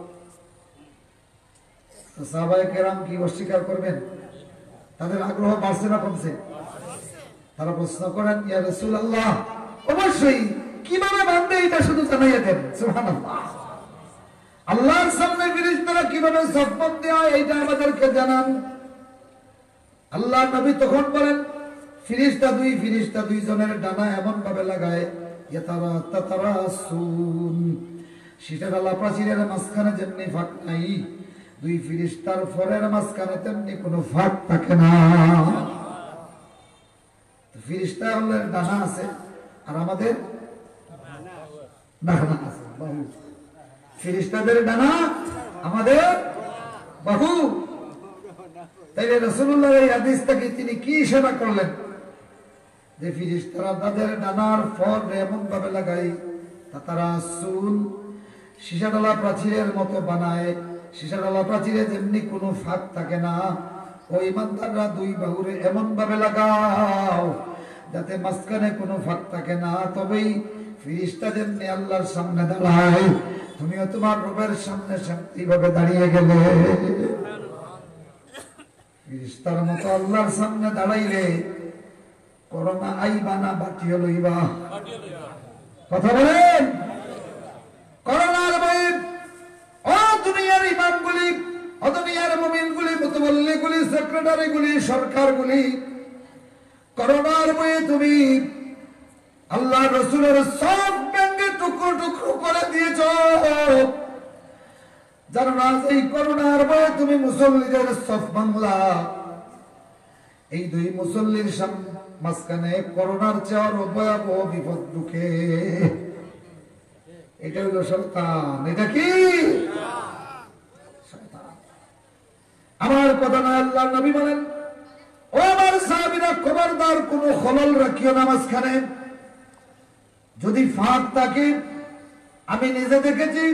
তো সাহাবায়ে কি অস্বীকার করবেন? তাদের আগ্রহ বাড়ছে না কমছে? তারা প্রশ্ন করেন, ইয়া রাসূলুল্লাহ, অবশ্যই কীভাবে বাঁধবে এটা শুধু জানাইয়া দেন? আল্লাহর সামনে ফিরিস্তারা কীভাবে সফল দেওয়া এইটা আমাদেরকে জানান। আল্লাহ নবী তখন বলেন, ফিরিস্তা দুই, ফিরিস্তা দুইজনের ডানা এমন ভাবে লাগায় শীতের আল্লাহ প্রাচীরের মাঝখানে যেমনি ফাঁক নাই দুই ফিরিস্তার ফরের মাঝখানে তেমনি কোনো ফাঁক থাকে না। ফিরিস্তা হলে ডানা আছে আর আমাদের ডানা আছে, বাহু। ফিরিস্তাদের ডানা আমাদের বাহু। তাইলে রসুল্লাহ এই থেকে তিনি কি সেবা করলেন? যে ফিরিস্তারা তাদের ডানার ফল এমন ভাবে লাগাই তা তারা সুন সীসাডালা প্রাচীরের মতো বানায় সীসাডালা প্রাচীরে যেমনি কোনো ফাঁক থাকে না ওই ইমানদাররা দুই বাহুরে এমন ভাবে লাগাও যাতে মাঝখানে কোনো ফাঁক থাকে না। তবেই ফিরিস্তা যেমনি আল্লাহর সামনে দাঁড়ায়, তুমিও তোমার রূপের সামনে শান্তিভাবে দাঁড়িয়ে গেলে। ফিরিস্তার মতো আল্লাহর সামনে দাঁড়াইলে করোনা আইবা না বাটিও লইবা। কথা বলেন? করোনার ও দুনিয়ার ইমামগুলি দুনিয়ার মুমিনগুলি, মুতবল্লিগুলি, সেক্রেটারিগুলি, সরকারগুলি। করোনার ভয়ে তুমি আল্লাহ রসুলের সব ব্যাঙ্গে টুকরো টুকরো করে দিয়েছ। জানো না এই করোনার ভয়ে তুমি মুসল্লিদের সফ বাংলা এই দুই মুসল্লির মাঝখানে করোনার চেয়ে আরও ভয়াবহ বিপদ ঢুকে। এটা হলো শয়তান এটা কি। আমার কথা না আল্লাহ নবী বলেন। ও আমার সাহাবীরা, খবরদার, কোনো খলল রাখিও না মাঝখানে। যদি ফাঁক থাকে, আমি নিজে দেখেছি,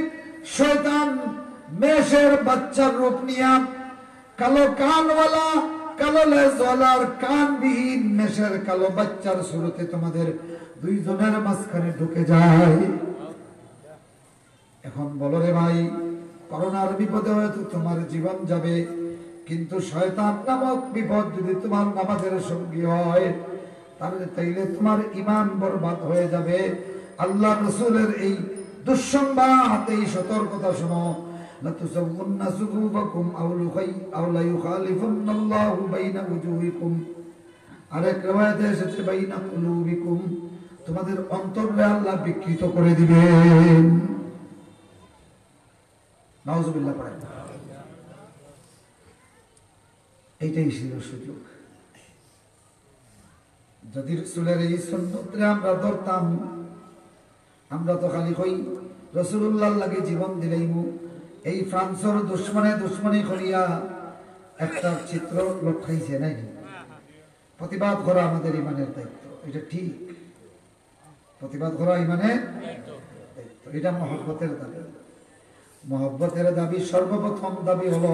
শয়তান মেষের বাচ্চার রূপ নিয়া কালো কানওয়ালা, কালো লেজওয়ালার কানবিহীন মেষের কালো বাচ্চার শুরুতে তোমাদের দুইজনের মাঝখানে ঢুকে যায়। এখন বলো রে ভাই, করোনার বিপদে হয়তো তোমার জীবন যাবে। কিন্তু শয়তান নামক বিপদ যদি তোমার নামাজের সঙ্গী হয় তাহলে তাইলে তোমার ইমান বরবাদ হয়ে যাবে আল্লাহ রসুলের এই দুঃসংবাদ এই সতর্কতা শোনো لتسون صفوفكم أو لخي أو ليخالفن الله بين وجوهكم আরেক রেওয়ায়াতে এসেছে বাইনা কুলুবিকুম তোমাদের অন্তরে আল্লাহ বিকৃত করে দিবেন নাউজুবিল্লাহ পড়েন এইটাই ছিল সুযোগ। যদি রসুলের এই সন্ন্যতরে আমরা ধরতাম, আমরা তো খালি কই রসুল্লাহ লাগে জীবন দিলেইমু এই ফ্রান্সর দুশ্মনে দুশ্মনী করিয়া একটা চিত্র লক্ষাইছে নাই? প্রতিবাদ করা আমাদের ইমানের দায়িত্ব, এটা ঠিক। প্রতিবাদ করা ইমানের দায়িত্ব, এটা মহব্বতের দাবি। মহব্বতের দাবি সর্বপ্রথম দাবি হলো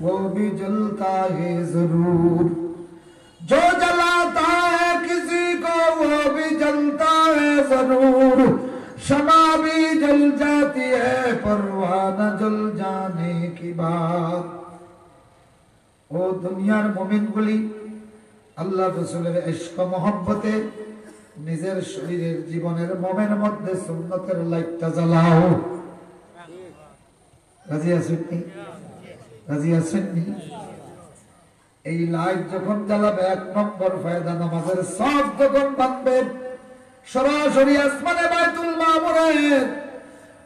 वो भी जलता है जरूर। जो जलाता है किसी को, वो भी जलता है जरूर। शमा भी जल जाती है पर न जल जाने की बात। ও দুনিয়ার মোমিনগুলি আল্লাহ রসুলের এশক মোহব্বতে নিজের শরীরের জীবনের মোমের মধ্যে সুন্নতের লাইটটা জ্বালাও। রাজি আসুন এই লাইট যখন জ্বালাবে এক নম্বর ফায়দা নামাজের সব যখন বাঁধবে, সরাসরি আসমানে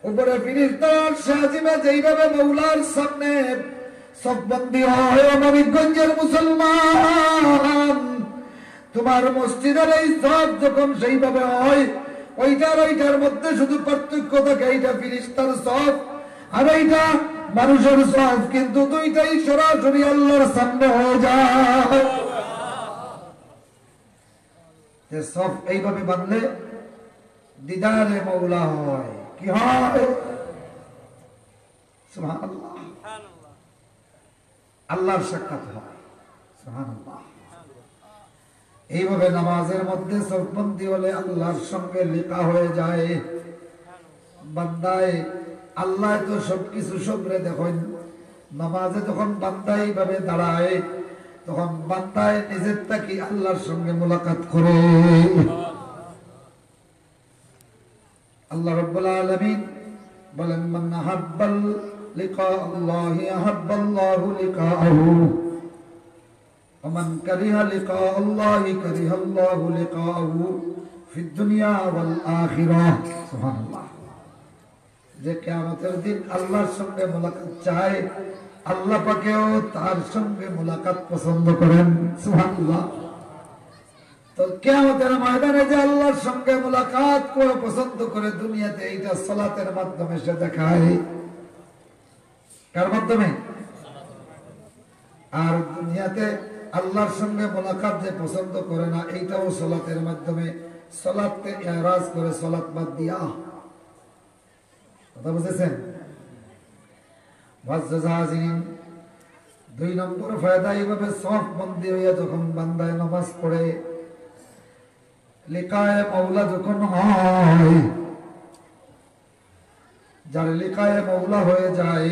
উপরে ফিরিস্তার সাজিমে যেইভাবে মৌলার সামনে তোমার মসজিদের সব যখন সেইভাবে হয়, ওইটার ওইটার মধ্যে শুধু পার্থক্য থাকে, এইটা ফিরিস্তার সব আর এইটা মানুষের কিন্তু দুইটাই সরাসরি আল্লাহর সামনে হয়ে যায়। সব এইভাবে দিদারে মৌলা হয়। কি হয়? আল্লাহর সাক্ষাৎ হয়। এইভাবে নামাজের মধ্যে সববন্দি হলে আল্লাহর সঙ্গে লেখা হয়ে যায়। বান্দায় আল্লাহ তো সবকিছু সবরে দেখেন নামাজে যখন বান্দায় এইভাবে দাঁড়ায় তখন বান্দায় নিজের তাকে আল্লাহর সঙ্গে মোলাকাত করে আল্লাহ রব্বুল আলামিন বলেন মান আহাব্বাল লিকা আল্লাহি আহাব্বাল্লাহু লিকাআহু ومن كره لقاء الله كره الله لقاءه في الدنيا والآخرة سبحان الله যে কেয়ামতের দিন আল্লাহর সঙ্গে মোলাকাত চায়, আল্লাহ পাকেও তার সঙ্গে মোলাকাত পছন্দ করেন। সুবহানাল্লাহ। তো কেয়ামতের ময়দানে যে আল্লাহর সঙ্গে মোলাকাত করে পছন্দ করে দুনিয়াতে, এইটা সালাতের মাধ্যমে সে দেখায়। কার মাধ্যমে? আর দুনিয়াতে আল্লাহর সঙ্গে মোলাকাত যে পছন্দ করে না, এইটাও সলাতের মাধ্যমে। সলাতে এরাজ করে সলাত বাদ দিয়া। কথা বুঝেছেন? দুই নম্বর ফায়দা এইভাবে সফ বন্দি হইয়া যখন বান্দায় নামাজ পড়ে, লিকায় মৌলা যখন হয়, যার লিকায় মৌলা হয়ে যায়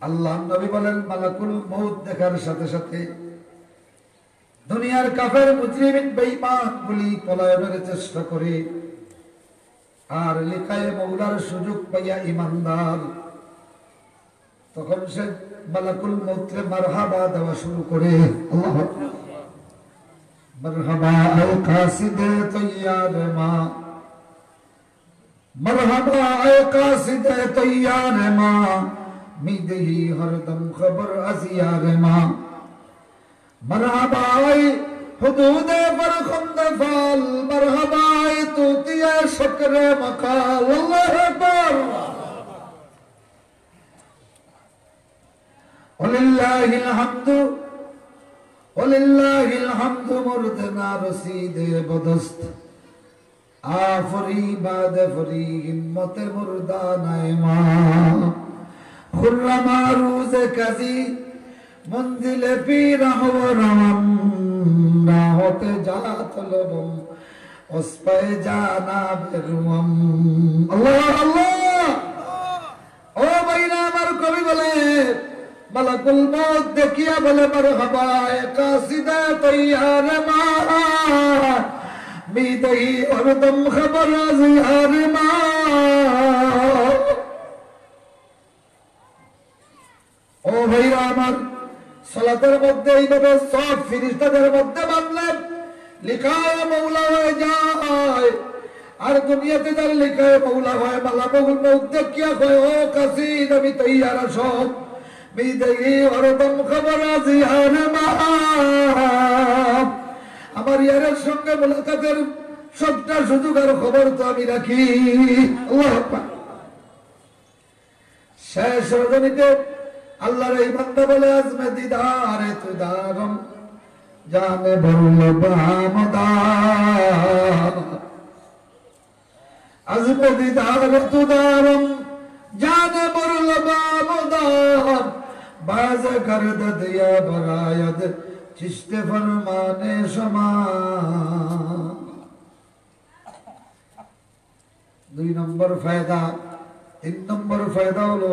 আল্লাহ নবী বলেন, মালাকুল মৌত দেখার সাথে সাথে দুনিয়ার কাফের মুজরিমিন বেঈমান গুলি পলায়নের চেষ্টা করে আর লিখায় মৌলার সুযোগ পাইয়া ইমানদার। তখন সে মালাকুল মৌত্রে মারহাবা দেওয়া শুরু করে। আল্লাহ মারহাবা আল কাসিদে তৈয়ার মা। মারহাবা আল কাসিদে তৈয়ার মা। মিদহি হরদম খবর আজিয়ার মা। হুদুদে বরখন্দ ফাল মরহবাই তুতিয়া শুকরে মকাল। আল্লাহু আকবার। ওলিল্লাহিল হামদু ওলিল্লাহিল হামদু মুরদনা রসিদে বদস্ত। আফরি বাদ ফরি হিম্মতে মুর্দা নাইমা খুরমা রুজ কাজী, মঞ্জিলে পীরাহ রমন না হতে যাত লবম ওসপায় জানা বেরুম আল্লাহ আল্লাহ! ও ভাইরা আমার কবি বলে, মালাকুল মত দেখিয়া বলে, মারহাবা কাসিদা তৈয়ার মা। বিদহি হরদম খবর জিহার মা। ও ভাইরা, আমার সলাতের মধ্যে এইভাবে সব ফিরিস্তাদের মধ্যে বানলেন লিখায় মৌলা হয়ে যায়। আর দুনিয়াতে যার লিখায় মৌলা হয় মালা মৌল মৌত দেখিয়া কয়, ও আমি তৈয়ার সব। আমার ইয়ারের সঙ্গে মোলাকাতের সবটা সুযোগ আর খবর তো আমি রাখি। শেষ রজনীতে আল্লাহর এই বান্দা বলে আজমে দিদারে তুদারম জানে বরুল বামদা আজমে দিদারে তুদারম জানে বরুল বামদা বাজ করদ দিয়া বরায়দ চিস্তে ফরমানে সমা দুই নম্বর ফায়দা। তিন নম্বর ফায়দা হলো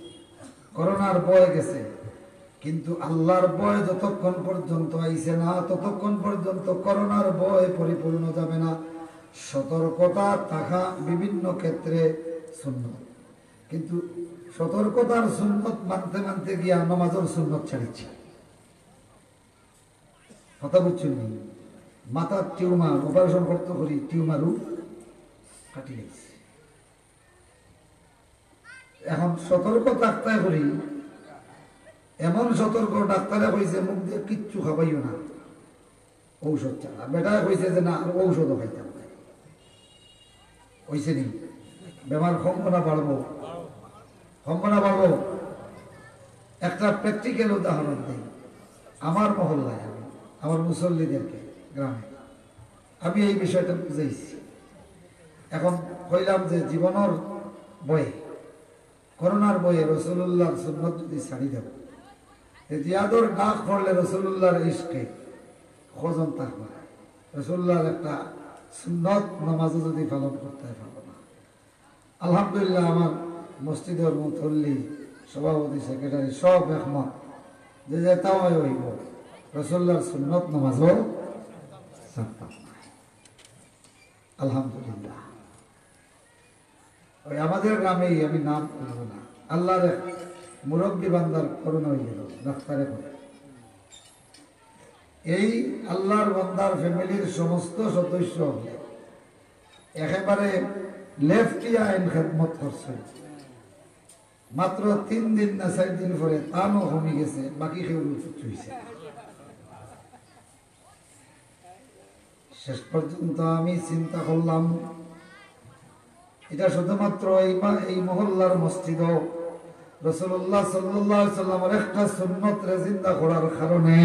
করোনার বয় গেছে। কিন্তু আল্লাহর বয় যতক্ষণ পর্যন্ত আইছে না, ততক্ষণ পর্যন্ত করোনার বয় পরিপূর্ণ যাবে না। সতর্কতা থাকা বিভিন্ন ক্ষেত্রে সুন্নত। কিন্তু সতর্কতার সুন্নত মানতে মানতে গিয়া নমাজের সুন্নত ছাড়িচ্ছে। কথা বুঝছেন মাথার টিউমার, অপারেশন করতে করি টিউমারও কাটি গেছে এখন সতর্ক ডাক্তার করি এমন সতর্ক ডাক্তারে কইছে মুখ দিয়ে কিচ্ছু খাবাইও না। ঔষধ ছাড়া। বেটা কইছে যে না, আর ঔষধও খাইতাম না। কইছে নি? বেমার সম্ভাবনা বাড়বো। সম্ভাবনা বাড়বো। একটা প্র্যাকটিক্যাল উদাহরণ দিই। আমার মহল্লায় আমি, আমার মুসল্লিদেরকে গ্রামে, আমি এই বিষয়টা বুঝাইছি। এখন কইলাম যে জীবনের বয়ে করোনার বয়ে রসুল্লাহর সুন্নত যদি ছাড়ি দেব জিয়াদর ডাক পড়লে রসুল্লাহর ইস্কে খোঁজন থাকবে রসুল্লাহর একটা সুন্নত নামাজও যদি পালন করতে পারব না। আলহামদুলিল্লাহ আমার মসজিদের মুথল্লি সভাপতি, সেক্রেটারি সব একমত যে যেতাও হইব। রসুল্লাহর সুন্নত নামাজও আলহামদুলিল্লাহ। ওই আমাদের গ্রামেই আমি নাম করব আল্লাহর মুরব্বী বান্দার করোনা হয়ে গেল, ডাক্তারে করে এই আল্লাহর বান্দার ফ্যামিলির সমস্ত সদস্য একেবারে লেফটিয়া আইন খেদমত করছে। মাত্র তিন দিন না চার দিন পরে তানও কমে গেছে, বাকি হয়েছে শেষ পর্যন্ত আমি চিন্তা করলাম, এটা শুধুমাত্র এই মহল্লার মসজিদ রসুল্লাহ সাল্লাহ সাল্লামের একটা সুন্নত রে চিন্তা করার কারণে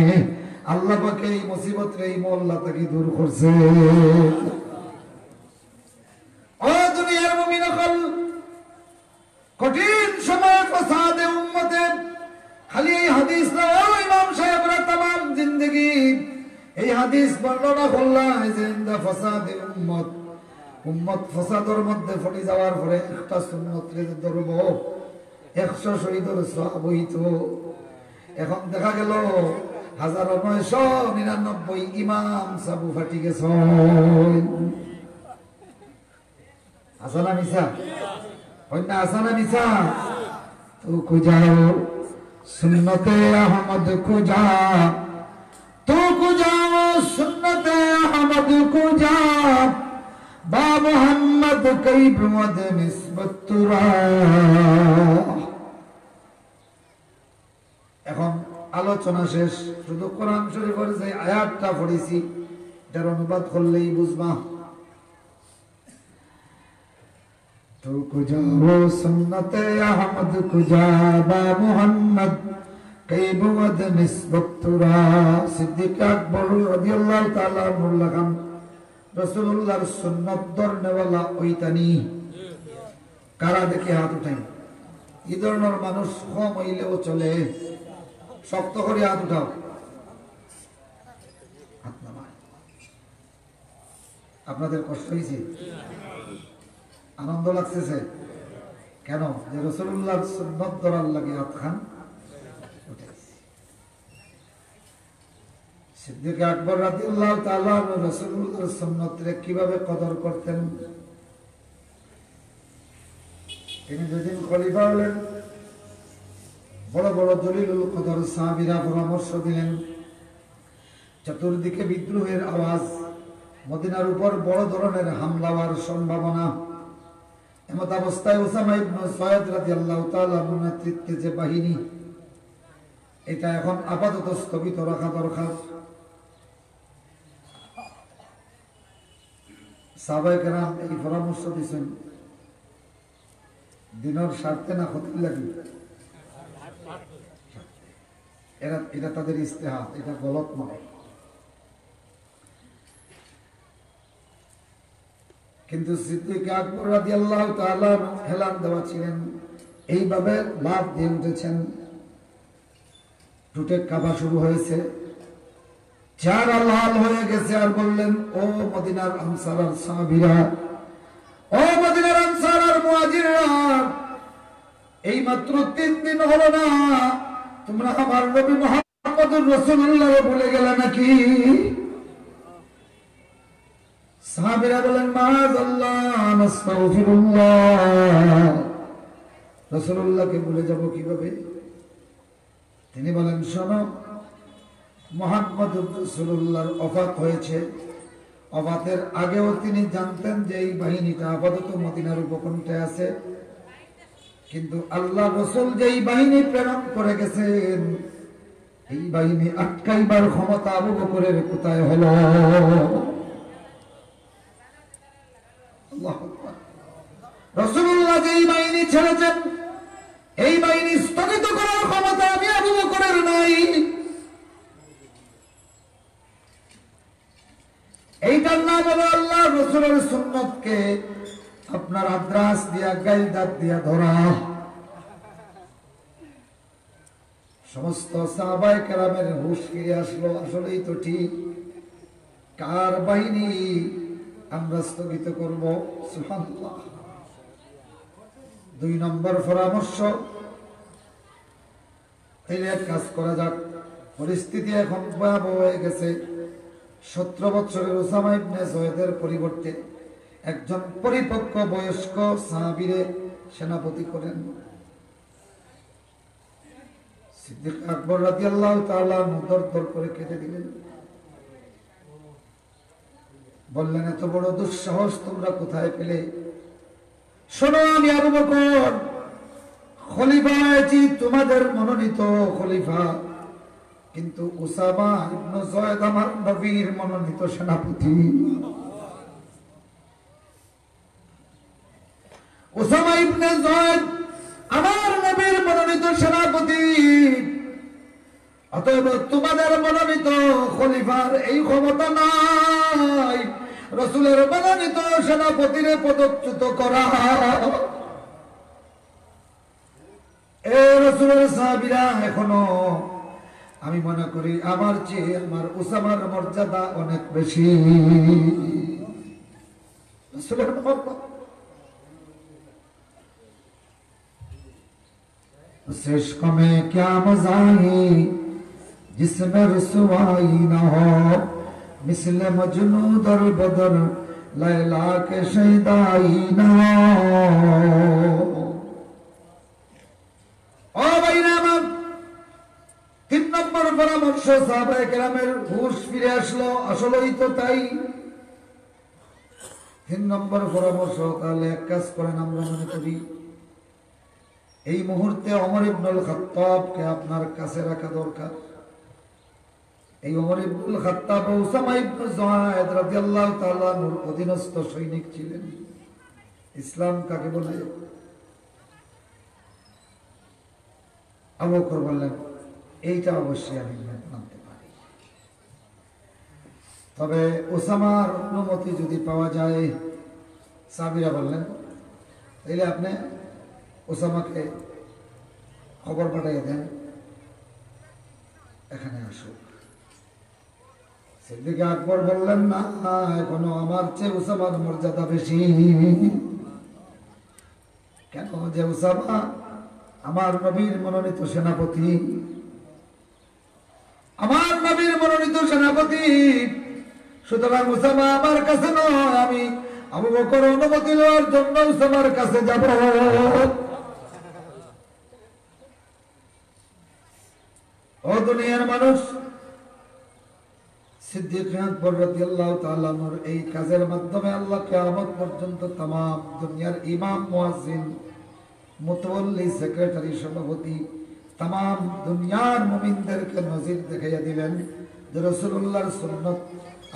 আল্লাহ পাকে এই মুসিবত রে এই মহল্লা থেকে দূর করছে। ও দুনিয়ার মুমিন কঠিন সময় ফসাদে উম্মতে, খালি এই হাদিস এই হাদিস বর্ণনা করলাম ইন্দা ফসাদে উম্মত উম্মত ফসাদর মধ্যে ফটি যাওয়ার পরে একটা সুন্নত রে ধরব একশো শহীদর সব হইত এখন দেখা গেল হাজার নয়শ নিরানব্বই ইমাম সাবু ফাটি গেছ আসানা মিশা কন্যা আসানা তো খুঁজাও সুন্নতে আহমদ খুঁজা। তো খুঁজাও সুন্নতে আহমদ খুঁজা। বা মোহাম্মদ প্রমদ নিসবতুরা এখন আলোচনা শেষ। শুধু কোরআন শরীফের যে আয়াতটা পড়েছি, এটার অনুবাদ করলেই বুঝবা। ধরনেওয়ালা ওইতানি। কারা দেখে হাত উঠাই এই ধরনের মানুষ কম হইলেও চলে। শক্ত করে হাত উঠাও। হাত। আপনাদের কষ্ট হয়েছে? আনন্দ লাগতেছে? কেন? যে রসুল্লাহ সুন্নত লাগে হাত খান। সিদ্দিক আকবর রাদিয়াল্লাহু তাআলা সুন্নতরে কীভাবে কদর করতেন? তিনি যেদিন খলিফা হলেন বড় বড় দলিলুল কদর সাহাবীরা পরামর্শ দিলেন। চতুর্দিকে বিদ্রোহের আওয়াজ, মদিনার উপর বড় ধরনের হামলা হওয়ার সম্ভাবনা। এমত অবস্থায় ওসামা ইবনে সৈয়দ রাদিয়াল্লাহু তাআলা নেতৃত্বে যে বাহিনী, এটা এখন আপাতত স্থগিত রাখা দরকার। সাহাবায়ে কেরাম এই পরামর্শ দিয়েছেন, দিনের স্বার্থে না ক্ষতি লাগি? এরা এটা তাদের ইস্তেহাত, এটা গলত নয়। কিন্তু সিদ্দিক আকবর রাজি আল্লাহ হেলান দেওয়া ছিলেন। এইভাবে লাভ দিয়ে উঠেছেন। টুটে কাবা শুরু হয়েছে। চার লাল হয়ে গেছে আর বললেন, ও মদিনার আনসার আর সাহাবিরা, ও মদিনার আনসার আর মুহাজিররা এই মাত্র তিন দিন হলো না তোমরা আমার নবী মোহাম্মদ রসুল্লাহ ভুলে গেলে নাকি? যাব কীভাবে? তিনি বলেন, শোনো মোহাম্মদ রসুল্লাহর অফাত হয়েছে। অফাতের আগেও তিনি জানতেন যে এই বাহিনীটা আপাতত মদিনার উপকণ্ঠে আছে। কিন্তু আল্লাহ রসুল যেই বাহিনী প্রেরণ করে গেছেন, এই বাহিনী আটকাইবার ক্ষমতা আবু বকরের কোথায় হলো? রসুল্লাহ যেই বাহিনী ছেড়েছেন, এই বাহিনী স্থগিত করার ক্ষমতা আমি আবু বকরের নাই। এইটার নাম হলো আল্লাহ রসুলের সুন্নতকে আপনার আদ্রাস দিয়া গাইল দাঁত দিয়া ধরা। সমস্ত সাহাবাই কেরামের হুশ ফিরে আসলো, আসলেই তো ঠিক। কার বাহিনী আমরা স্থগিত করব? দুই নম্বর পরামর্শ, তাইলে এক কাজ করা যাক। পরিস্থিতি এখন ভয়াবহ হয়ে গেছে। সতেরো বছরের ওসামা ইবনে জয়েদের পরিবর্তে একজন পরিপক্ক বয়স্ক সাহাবীরে সেনাপতি করেন। সিদ্দিক আকবর রাজি আল্লাহ মুদর দর করে কেটে দিলেন। বললেন, এত বড় দুঃসাহস তোমরা কোথায় পেলে? শোনো, আমি আবু বকর, খলিফা হয়েছি, তোমাদের মনোনীত খলিফা। কিন্তু উসামা ইবনে আমার নবীর মনোনীত সেনাপতি। উসামা ইবনে জয়েদ আমার নবীর মনোনীত সেনাপতি। অতএব তোমাদের মনোনীত খলিফার এই ক্ষমতা নাই। রসুলের মনোনীত সেনাপতিরে পদচ্যুত করা। এ রসুলের সাহাবিরা এখনও, আমি মনে করি আমার চেয়ে আমার উসামার মর্যাদা অনেক বেশি। রসুলের মহব্বত عشق میں کیا مزہ ہے جس میں رسوائی نہ ہو مثل مجنو در بدر لیلا کے شیدائی نہ ہو ও ভাইরা আমার তিন নম্বর পরামর্শ সাহাবায় গ্রামের হুশ ফিরে আসলো আসলেই তো তাই তিন নম্বর পরামর্শ তাহলে এক কাজ করেন আমরা মনে করি এই মুহূর্তে অমর ইবনুল খাত্তাবকে আপনার কাছে রাখা দরকার। এই অমর ইবনুল খাত্তাব ইবনু রাদিয়াল্লাহু তাআলা নূর অধীনস্থ সৈনিক ছিলেন। ইসলাম কাকে বলে? আবু বকর বললেন, এইটা অবশ্যই আমি মানতে পারি। তবে ওসামার অনুমতি যদি পাওয়া যায়, সাবিরা বললেন, তাইলে আপনি ওসামাকে খবর পাঠাইয়া দেন, এখানে আসুক। সিদ্দিকে আকবর বললেন, না, এখনও আমার চেয়ে উসামার মর্যাদা বেশি। কেন যে উসামা আমার নবীর মনোনীত সেনাপতি? আমার নবীর মনোনীত সেনাপতি। সুতরাং উসামা আমার কাছে নয়, আমি আবু বকর অনুমতি লওয়ার জন্য উসামার কাছে যাব। ও দুনিয়ার মানুষ, সিদ্দিক এই কাজের মাধ্যমে আল্লাহ কেয়ামত পর্যন্ত তাম দুনিয়ার ইমাম মুয়াজিন মুতবল্লি সেক্রেটারি, সভাপতি তাম দুনিয়ার মুমিনদেরকে নজির দেখাইয়া দিলেন যে রসুল্লাহর সুন্নত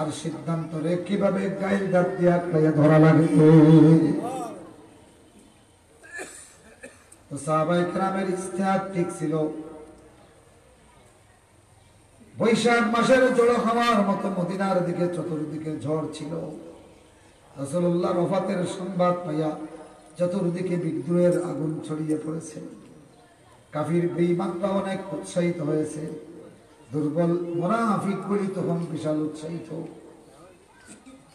আর সিদ্ধান্ত রে কীভাবে গাইল দাঁত দিয়া ধরা লাগে। তো সাহাবাই গ্রামের ইস্তেহার ঠিক ছিল। বৈশাখ মাসের জড়ো হওয়ার মতো মদিনার দিকে চতুর্দিকে ঝড় ছিল। রসুল্লাহ রফাতের সংবাদ পাইয়া চতুর্দিকে বিদ্রোহের আগুন ছড়িয়ে পড়েছে। কাফির বেইমানরা অনেক উৎসাহিত হয়েছে। দুর্বল মরা মোনাফিকগুলি তখন বিশাল উৎসাহিত।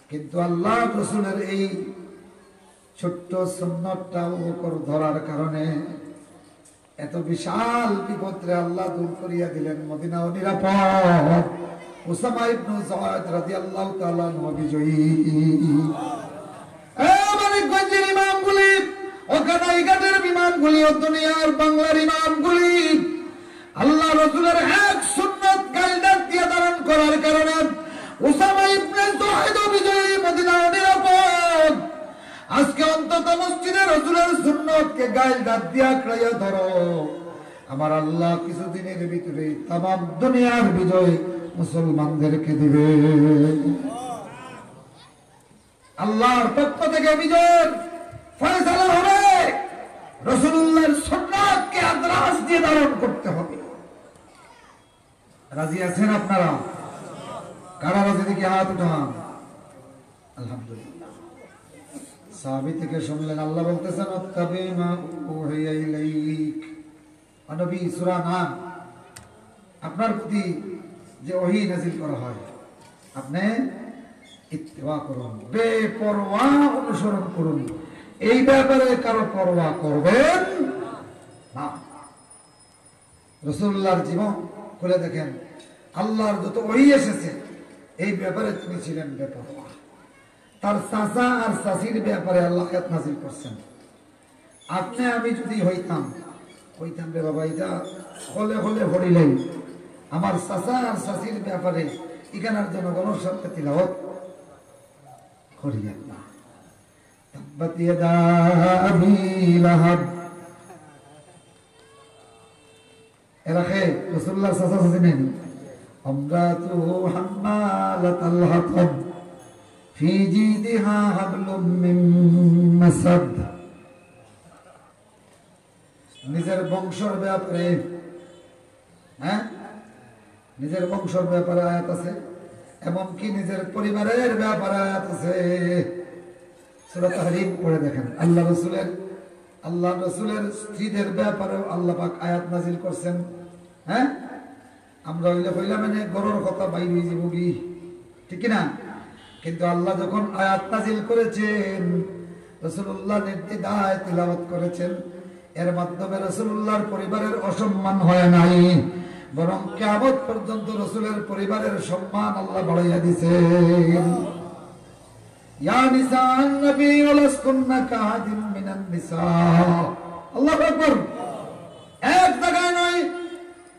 কিন্তু আল্লাহ রসুলের এই ছোট্ট সুন্নতটা ওপর ধরার কারণে এত বিশাল বিপদরে আল্লাহ দূর করিয়া দিলেন মদিনাও নিরাপদ। উসামা ইবনু রাদিয়াল্লাহু তাআলা বিজয়ী। এ ও কানাইঘাটের ও দুনিয়ার বাংলার ইমামগুলি, আল্লাহ রসুলের এক সুন্নত গাইডার দিয়ে ধারণ করার কারণে উসামা ইবনে সাদ বিজয়ী নিরাপদ। আজকে অন্তত মসজিদে রসুলের সুন্নতকে গাইল দাঁত দিয়া ক্রয় ধরো। আমার আল্লাহ কিছুদিনের ভিতরে তাম দুনিয়ার বিজয় মুসলমানদেরকে দিবে। আল্লাহর পক্ষ থেকে বিজয়ের ফয়সালা হবে। রসুল্লাহর সুন্নতকে আদ্রাস দিয়ে ধারণ করতে হবে। রাজি আছেন আপনারা? কারা রাজি দিকে হাত উঠান? আলহামদুলিল্লাহ। সাহাবি থেকে শুনলেন, আল্লাহ বলতেছেন আপনার প্রতি যে ওহি নাজিল করা হয়, আপনি ইত্তেবা করুন, বেপরোয়া অনুসরণ করুন। এই ব্যাপারে কারও পরোয়া করবেন না। রসুল্লাহর জীবন খুলে দেখেন, আল্লাহর যত ওহি এসেছে, এই ব্যাপারে তিনি ছিলেন বেপরোয়া। তার চাচা আর চাষির ব্যাপারে আল্লাহ আয়াত নাজিল করছেন। আপনি, আমি যদি হইতাম হইতাম রে বাবা, এটা হলে হলে হরিলাই। আমার চাচা আর চাষির ব্যাপারে এখানের জনগণের সাথে তিলাওয়াত করিয়েন না। তাব্বাত ইয়াদা আবি লাহাব। এরা খে রাসূলুল্লাহ, চাচা, চাচি নেন আমরাতুহু হাম্মালাতাল হাতাব। في جيدها حبل من مسد নিজের বংশর ব্যাপারে হ্যাঁ নিজের বংশর ব্যাপারে আয়াত আছে এমনকি নিজের পরিবারের ব্যাপারে আয়াত আছে সূরা তাহরিম পড়ে দেখেন আল্লাহ রসুলের আল্লাহ রসুলের স্ত্রীদের ব্যাপারেও আল্লাহ পাক আয়াত নাজিল করছেন হ্যাঁ আমরা হইলে হইলাম মানে গরুর কথা বাইরে যাব কি ঠিক না কিন্তু আল্লাহ যখন আয়াত নাজিল করেছেন রসুল্লাহ নির্দিদায় তিলাবত করেছেন, এর মাধ্যমে রসুল্লাহর পরিবারের অসম্মান হয় নাই, বরং কেমত পর্যন্ত রসুলের পরিবারের সম্মান আল্লাহ বাড়াইয়া ইয়া আকবার। এক জায়গায় নয়,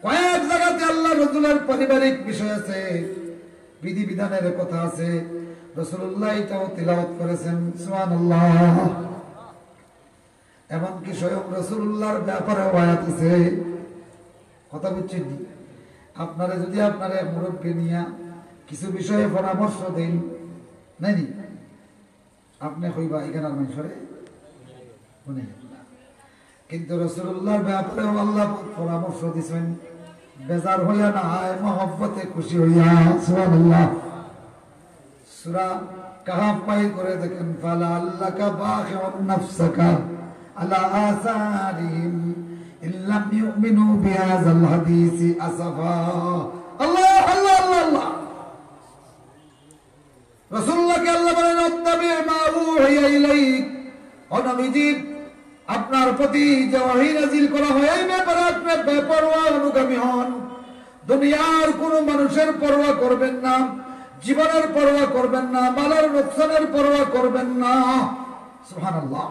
কয়েক জায়গাতে আল্লাহ রসুলের পারিবারিক বিষয় আছে। বিধিবিধানের কথা আছে। রসুল্লাহ এটাও তিলাওয়াত করেছেন এমনকি স্বয়ং ব্যাপারে কথা যদি নিয়া কিছু বিষয়ে পরামর্শ দিন, নাই আপনি হইবা এখানে কিন্তু রসুল্লাহর ব্যাপারেও আল্লাহ পরামর্শ দিছেন। বেজার হইয়া না হয়, মহব্বতে খুশি হইয়া, সুবহানাল্লাহ। সূরা কাহাফ পাই করে দেখেন, ফালা আল্লাকা বাখিউন নাফসাকা আলা আসারিহিম ইল্লাম ইউমিনু বিহাযাল হাদিসি আসাফা। আল্লাহ আল্লাহ আল্লাহ আল্লাহ। রাসূলুল্লাহকে আল্লাহ বলেন, অত্তাবি মা উহিয়া ইলাইক। ও নবীজি আপনার প্রতি যে ওহী নাযিল করা হয়, এই ব্যাপারে আপনি বেপরোয়া অনুগামী হন। দুনিয়ার কোন মানুষের পরোয়া করবেন না, জীবনের পরোয়া করবেন না, মালের নোকসানের পরোয়া করবেন না। সুবহানাল্লাহ।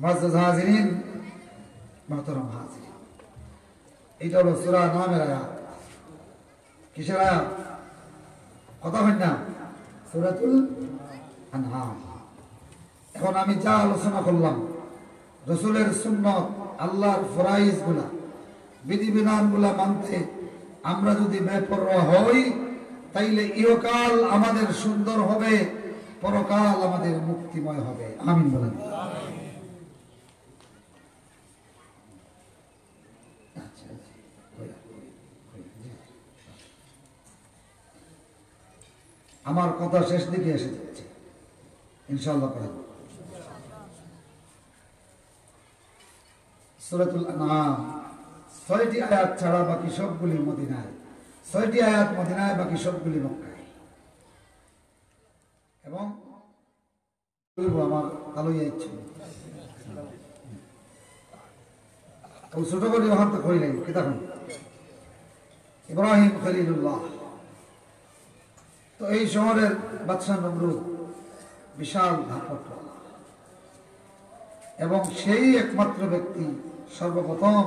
মুআজ্জাজ হাজিরিন, মুহতারাম হাজিরিন এটা হলো সূরা নামের আয়াত। কিসের আয়াত? কথা হয় না? সূরাতুল আনহাম। এখন আমি যা আলোচনা করলাম, রসুলের সুন্নত, আল্লাহর ফরাইজগুলা বিধিবিধানগুলা মানতে আমরা যদি বেপরোয়া হই, তাইলে ইহকাল আমাদের সুন্দর হবে, পরকাল আমাদের মুক্তিময় হবে। আমিন বলেন। আচ্ছা, আচ্ছা। আমার কথা শেষ দিকে এসে যাচ্ছে। ইনশাল্লাহ করা সূরাতুল আনআম। ছয়টি আয়াত ছাড়া বাকি সবগুলি মদিনায়। ছয়টি আয়াত মদিনায়, বাকি সবগুলি মক্কায়। এবং আমার ইচ্ছে ছোট করে তো কইলাই কে তখন ইব্রাহিম তো এই শহরের বাদশাহ নমরুদ বিশাল ধাপট এবং সেই একমাত্র ব্যক্তি সর্বপ্রথম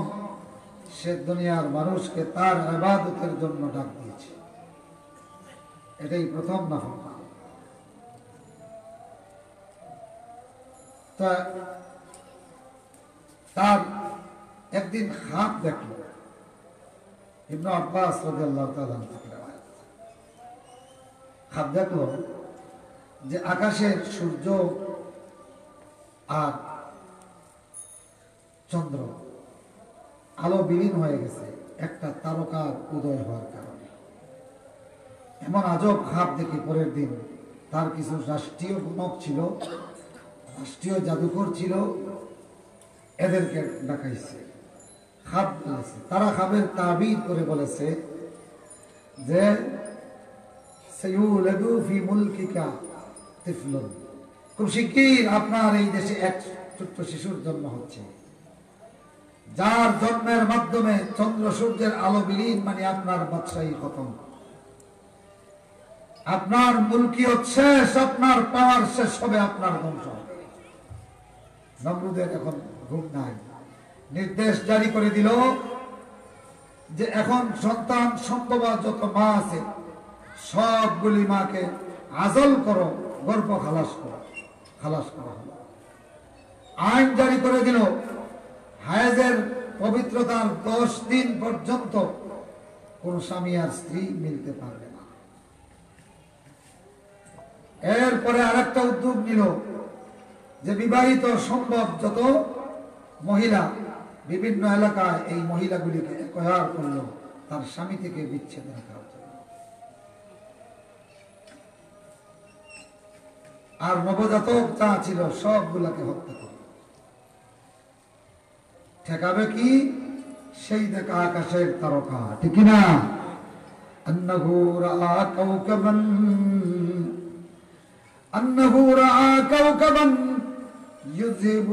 সে দুনিয়ার মানুষকে তার আবাদতের জন্য ডাক দিয়েছে এটাই প্রথম তা তার একদিন খাপ দেখল, ইবনু আব্বাস। খাপ দেখল যে আকাশের সূর্য আর চন্দ্র। আলো বিলীন হয়ে গেছে। একটা তারকার উদয় হওয়ার কারণে। এমন আজব খাপ দেখে পরের দিন তার কিছু রাষ্ট্রীয় গণক ছিল, রাষ্ট্রীয় জাদুকর ছিল, এদেরকে ডাকাইছে। খাপ বলেছে। তারা খাবের তাবিদ করে বলেছে যে খুব শিগগির আপনার এই দেশে এক ছোট্ট শিশুর জন্ম হচ্ছে। যার জন্মের মাধ্যমে চন্দ্র সূর্যের আলো বিলীন মানে আপনার বাদশাহী খতম। আপনার মুলকিয়ত শেষ, আপনার পাওয়ার শেষ হবে, আপনার ধ্বংস নমরুদের এখন ঘুম নাই। নির্দেশ জারি করে দিল যে এখন সন্তান সম্ভব যত মা আছে, সবগুলি মাকে আজল করো গর্ভ খালাস করো, খালাস করা আইন জারি করে দিল হায়েজের পবিত্রতার দশ দিন পর্যন্ত কোন স্বামী আর স্ত্রী মিলতে পারবে না। এরপরে আরেকটা উদ্যোগ নিল যে বিবাহিত সম্ভব যত মহিলা বিভিন্ন এলাকায় এই মহিলাগুলিকে একয়ার করল, তার স্বামী থেকে বিচ্ছেদ রাখার জন্য। আর নবজাতক চা ছিল সবগুলাকে হত্যা করল। ঠেকাবে কি সেই দেখা আকাশের তারকা ঠিক না أنه رأى كوكبا أنه رأى كوكبا يذهب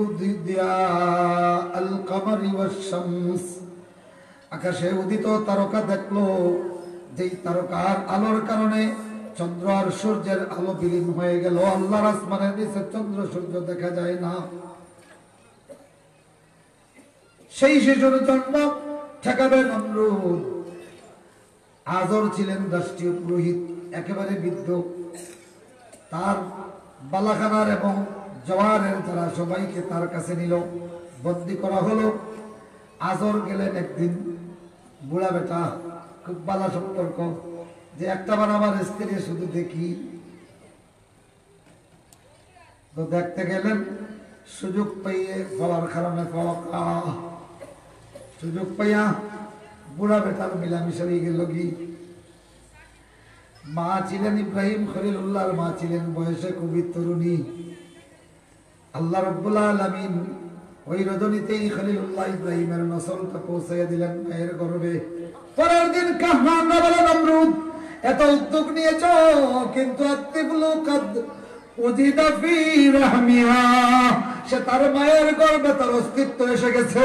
ضياء القمر والشمس আকাশে উদিত তারকা দেখলো যেই তারকার আলোর কারণে চন্দ্র আর সূর্যের আলো বিলীন হয়ে গেল আল্লাহর আসমানের নিচে চন্দ্র সূর্য দেখা যায় না সেই শিশুর জন্ম, ঠেকাবে নমরুদ। আজর ছিলেন রাষ্ট্রীয় পুরোহিত, একেবারে বৃদ্ধ। তার বালাখানার এবং জওয়ারের যারা সবাইকে তার কাছে নিল, বন্দি করা হলো। আজর গেলেন একদিন, বুড়া বেটা, খুব বালা সম্পর্ক, যে একটা বার আমার স্ত্রী শুধু দেখি। তো দেখতে গেলেন, সুযোগ পেয়ে ফলার কারণে সুযোগ বুড়া বেটার মিলামিশা হয়ে গেল কি? মা ছিলেন ইব্রাহিম খলিলুল্লাহর মা ছিলেন বয়সে খুবই তরুণী। আল্লাহ রব্বুল আলমিন ওই রজনীতেই খলিলুল্লাহ ইব্রাহিমের নসলটা পৌঁছাইয়া দিলেন মায়ের গর্বে। পরের দিন কাহমান বলে নমরুদ। এত উদ্যোগ নিয়েছ, কিন্তু আত্মিবুলু কাদ সে তার মায়ের গর্বে তার অস্তিত্ব এসে গেছে।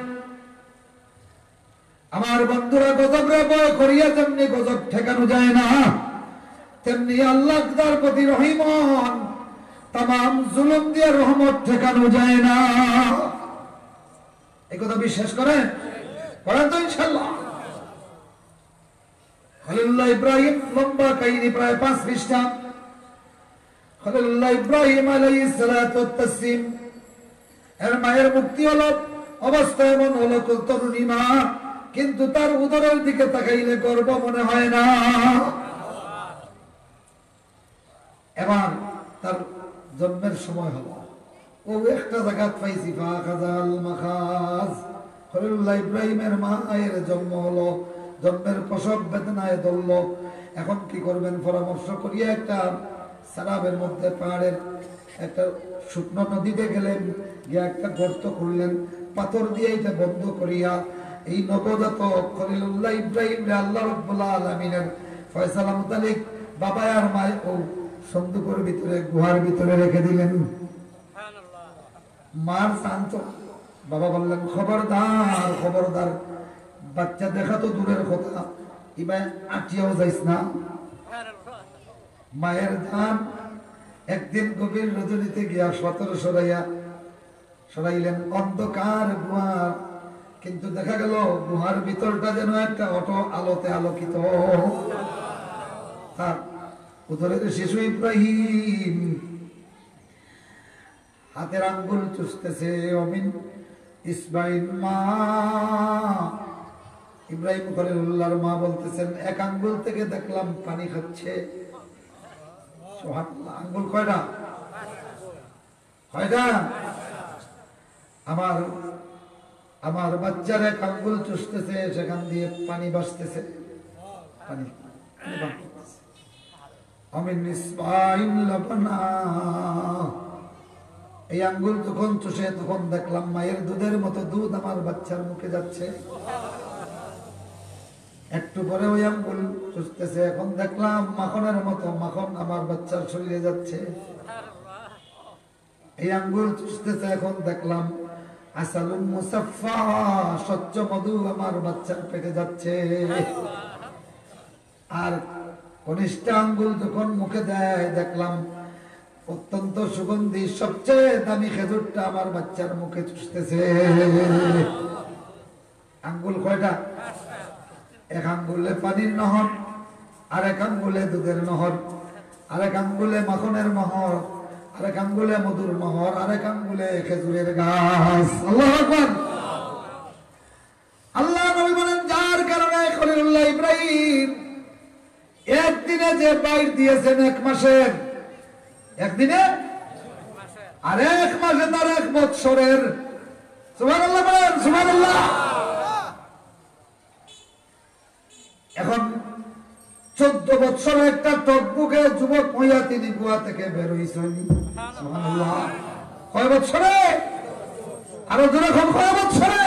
আমার বন্ধুরা, গজব রে বয় করিয়া তেমনি গজব ঠেকানো যায় না, তেমনি আল্লাহ তার প্রতি রহিমন তাম জুলুম দিয়ে রহমত ঠেকানো যায় না। এই কথা বিশ্বাস করেন? করেন তো ইনশাল্লাহ খলিল্লাহ ইব্রাহিম লম্বা কাহিনী প্রায় পাঁচ পৃষ্ঠা। খলিলুল্লাহ ইব্রাহিম এর মায়ের মুক্তি অবস্থা এমন হলো তরুণী মা। কিন্তু তার উদরের দিকে তাকাইলে গর্ব মনে হয় না। এবার তার জন্মের সময় হলো। ও একটা পাইছি ইব্রাহিমের মায়ের জন্ম হলো, জন্মের প্রসব বেদনায় এখন কি করবেন? পরামর্শ করিয়া একটা সারাবের মধ্যে পাহাড়ের একটা শুকনো নদীতে গেলেন, গিয়ে একটা গর্ত করলেন পাথর দিয়ে এটা বন্ধ করিয়া এই নবজাত খলিলুল্লাহ ইব্রাহিম রে আল্লাহ রব্বুল্লাহ আলমিনের ফয়সালা মুতালিক বাবা আর মায় ও সন্দুকের ভিতরে, গুহার ভিতরে রেখে দিলেন। মার শান্ত। বাবা বললেন, খবরদার খবরদার, বাচ্চা দেখা তো দূরের কথা। এবার আটিয়াও যাইস না? মায়ের ধান একদিন গভীর রজনীতে গিয়া সতেরো সরাইয়া সরাইলেন। অন্ধকার গুহা কিন্তু দেখা গেল, গুহার ভিতরটা যেন একটা অটো আলোতে আলোকিত। শিশু ইব্রাহিম, হাতের আঙ্গুল চুষতেছে, অমিন ইসমাইল মা। ইব্রাহিম খলিলুল্লাহর মা বলতেছেন, এক আঙ্গুল থেকে দেখলাম পানি খাচ্ছে। আঙ্গুল কয়টা? কয়টা? আমার আমার বাচ্চার এক আঙ্গুল চুষতেছে, সেখান দিয়ে পানি বাসতেছে পানি লাবানা এই যখন চুষে, তখন দেখলাম মায়ের দুধের মতো দুধ আমার বাচ্চার মুখে যাচ্ছে। একটু পরে ওই আঙ্গুল চুষতেছে, এখন দেখলাম মাখনের মতো মাখন আমার বাচ্চার শরীরে যাচ্ছে। এই আঙ্গুল চুষতেছে, এখন দেখলাম মুসাফা স্বচ্ছ মধু আমার বাচ্চার পেটে যাচ্ছে। আর কনিষ্ঠ আঙ্গুল যখন মুখে দেয়, দেখলাম অত্যন্ত সুগন্ধি, সবচেয়ে দামি খেজুরটা আমার বাচ্চার মুখে চুষতেছে। আঙ্গুল কয়টা? এক আঙ্গুলে পানির নহর আর এক আঙ্গুলে দুধের নহর, আরেক আঙ্গুলে মাখনের নহর আরেক আঙ্গুলে মধুর নহর আরেক আঙ্গুলে খেজুরের গাছ। আল্লাহ আল্লাহ নবী বলেন, যার কারণে খলিলুল্লাহ ইব্রাহিম একদিনে যে বাইর দিয়েছেন এক মাসের একদিনে? আর এক মাসে তার এক বৎসরের। সুমান আল্লাহ বলেন সুমান আল্লাহ এখন চোদ্দ বৎসরের একটা টকবুকে যুবক মহিলা তিনি গুয়া থেকে বের হয়েছেন সুবহানাল্লাহ। কয় বৎসরে? আরও দূরে কয় বৎসরে?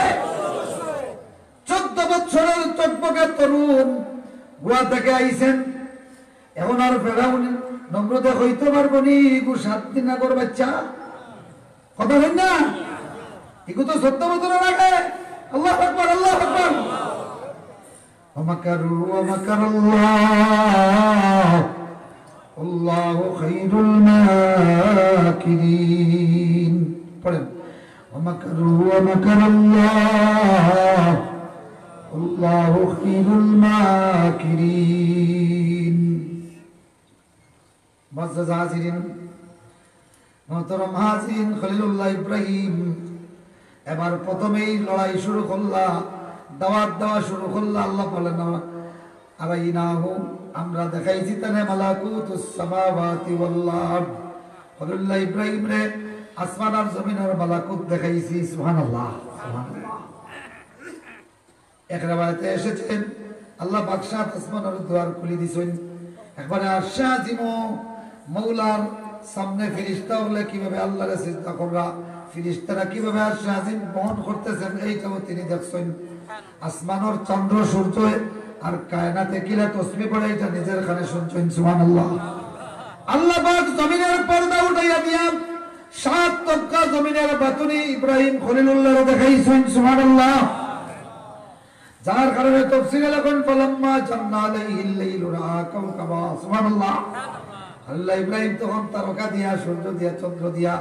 চোদ্দ বৎসরের টকবুকে তরুণ গুয়া থেকে আইছেন। এখন আর ফেরাউন নম্রতা হইতে পারব নি ইগু সাত দিন আগর বাচ্চা। কথা হয় না? ইগু তো সত্য বছরের আগে। আল্লাহ আল্লাহ ومكروا ومكر الله والله خير الماكرين পড়েন ومكروا ومكر الله والله خير الماكرين معزز হাজিরিন মোহতরম হাজিরিন খলিলুল্লাহ ইব্রাহিম এবার প্রথমেই লড়াই শুরু করলা দাওয়াত দেওয়া শুরু করলা, আল্লাহ বলেন আরাইনাহু আমরা দেখাইছি তানে ওয়াল আরদ ইব্রাহিম রে, আসমান আর জমিনের মালাকুত দেখাইছি, সুবহানাল্লাহ সুবহানাল্লাহ। এক রাবাতে এসেছেন, আল্লাহ বাদশাহ আসমানের দুয়ার খুলে দিছেন। একবারে আশা জিমো মৌলার সামনে ফিরিস্তা হলে কীভাবে আল্লাহরে সিজদা কররা ফিরিস্তারা কীভাবে আশা আজিম বহন করতেছেন, এইটাও তিনি দেখছেন। আসমানের চন্দ্র, সূর্য আর কায়নাতে কিলা তসমি পড়ে, এটা নিজের কানে শুনছেন, সুবহানাল্লাহ। আল্লাহ পাক জমিনের পর্দা উঠাইয়া দিয়া সাত তবকা জমিনের বাতুনি ইব্রাহিম খলিলুল্লাহ দেখাইছেন, সুবহানাল্লাহ। যার কারণে তফসিরে লেখেন ফলাম্মা জান্না আলাইহিল লাইলু রাআ কাওকাবা সুবহানাল্লাহ। আল্লাহ ইব্রাহিম তখন তারকা দিয়া, সূর্য দিয়া, চন্দ্র দিয়া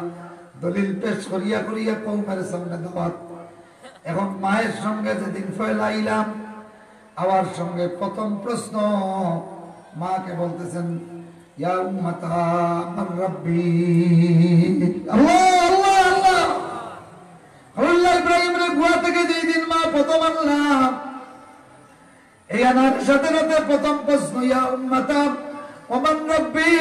দলিল পেশ করিয়া করিয়া কৌমের সামনে দাওয়াত এখন মায়ের সঙ্গে যেদিন ফেলাইলাম আবার সঙ্গে প্রথম প্রশ্ন। মাকে বলতেছেন, ইয়া আমার রব্বি। থেকে মা প্রথম প্রথম প্রশ্ন, ইয়া উম্মাতা, ওমান রব্বি?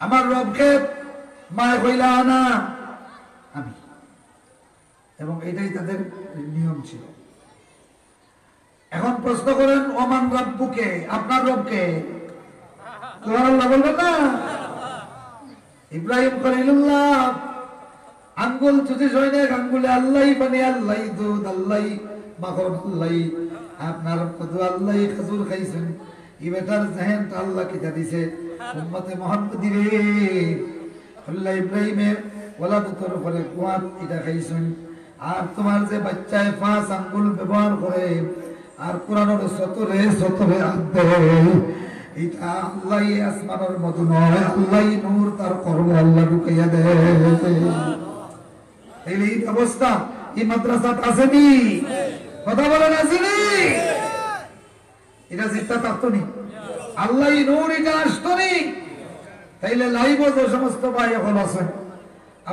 আমার রবকে মায় কইলা আনা আমি। এবং এটাই তাদের নিয়ম ছিল। এখন প্রশ্ন করেন, ওমান রব্বুকে, আপনার রবকে? সুবহানাল্লাহ বলবেন না? ইব্রাহিম খলিলুল্লাহ, আঙ্গুল চুচি সৈনিক আঙ্গুলে আল্লাহ, পানি আল্লাহ, দুধ আল্লাহ, মাখন আল্লাহ, আপনার আল্লাহ খাইছেন। ই বেটার জেহেন আল্লাহ কিতা দিছে উম্মতে মোহাম্মদ রে আল্লাহ ইব্রাহিমের ওলাদ তোর উপরে কুয়াত এটা খাইছেন। আর তোমার যে বাচ্চায় পাঁচ আঙ্গুল ব্যবহার করে, আর কোরআনের সতরে সতরে আনতে এটা আল্লাহ আসমানের মতো নয়, আল্লাহ নূর তার কর্ম আল্লাহ ঢুকাইয়া দেয়। এই অবস্থা এই মাদ্রাসাত আসেনি? কথা বলেন, আসেনি? এটা চিন্তা থাকতো নি আল্লাহ নূর এটা আসতো নি। তাইলে লাইভ যে সমস্ত ভাই এখন আছে।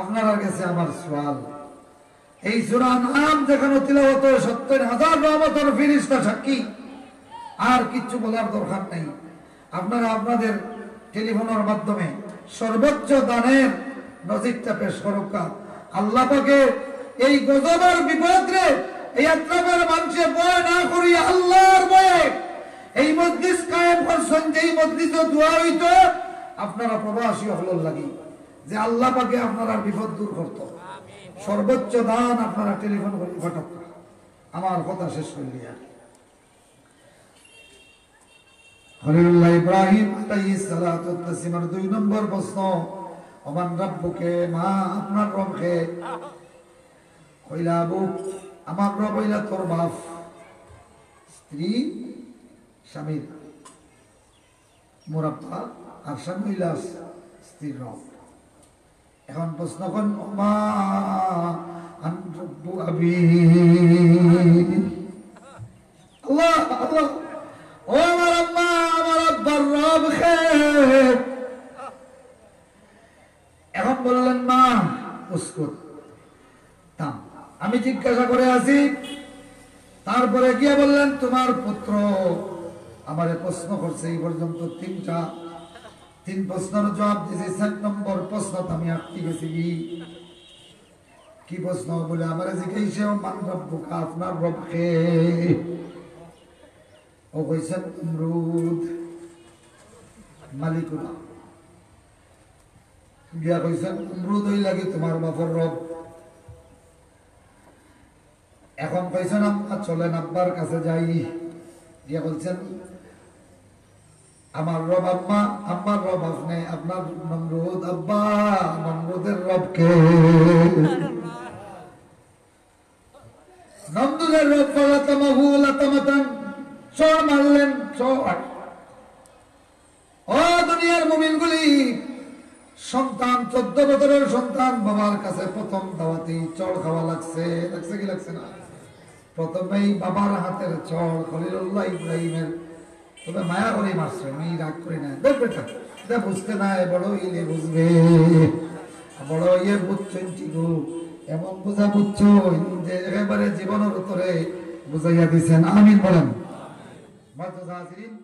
আপনারা কাছে আমার সওয়াল। এই সূরা নাম যেখানে হয়, সত্তর হাজার রহমতের ফিরিস্তা সাক্ষী। আর কিচ্ছু বলার দরকার নেই। আপনারা আপনাদের টেলিফোনের মাধ্যমে সর্বোচ্চ দানের নজিরটা পেশ করুকা। আল্লাহ এই গজবের বিপদে এই আত্রামের মানুষে বয় না করি আল্লাহর বয়ে এই মজলিস কায়েম করছেন, যেই মজলিসে দোয়া হইত আপনারা প্রবাসী হল লাগি। যে আল্লাহ পাকে আপনারা বিপদ দূর করত। সর্বোচ্চ দান আপনারা টেলিফোন করে, ঘটক। আমার কথা শেষ করলি আর খলিলুল্লাহ ইব্রাহিম আলাইহিস সালাতু তাসলিমের দুই নম্বর প্রশ্ন, ওমান রব্বুকে, মা আপনার রবকে? কইলা, আবু, আমার রব হইলা তোর বাপ। স্ত্রী স্বামীর মোরাব্বা আর স্বামী হইলা স্ত্রীর রব। এখন প্রশ্ন করেন এখন বললেন, মা। আমি জিজ্ঞাসা করে আছি তারপরে গিয়ে বললেন, তোমার পুত্র আমারে প্রশ্ন করছে এই পর্যন্ত তিনটা। তিন প্রশ্নের জবাব দিয়েছি, সাত নম্বর প্রশ্ন আমি আটকে গেছি। কি কি প্রশ্ন? বলে, আমার জিজ্ঞাসা মান রব্বুকা আপনার রবকে? ও কইছেন অমরুদ মালিকুলা গিয়া কইছেন অমরুদ হই লাগে তোমার বাপর রব? এখন কইছেন আম্মা চলেন আব্বার কাছে যাই। গিয়া বলছেন আমার রব আম্মা, আম্মার রব আপনি, আপনার নমরুদ আব্বা, নমরুদের রবকে। নমরুদের রব মারলেন ও দুনিয়ার মুমিনগুলি, সন্তান, চোদ্দ বছরের সন্তান, বাবার কাছে প্রথম দাওয়াতেই চড় খাওয়া লাগছে। লাগছে কি লাগছে না? প্রথমেই বাবার হাতের চড় খলিলুল্লাহ ইব্রাহিমের তবে মায়া করে মারছে আমি রাগ করি না। দেখ বেটা বুঝতে না বড় ইলে বুঝবে। বড় ইয়ে বুঝছেন ঠিকু এমন বোঝা বুঝছ, যে একেবারে জীবনের উত্তরে বুঝাইয়া দিছেন। আমি বলেন। হাজিরিন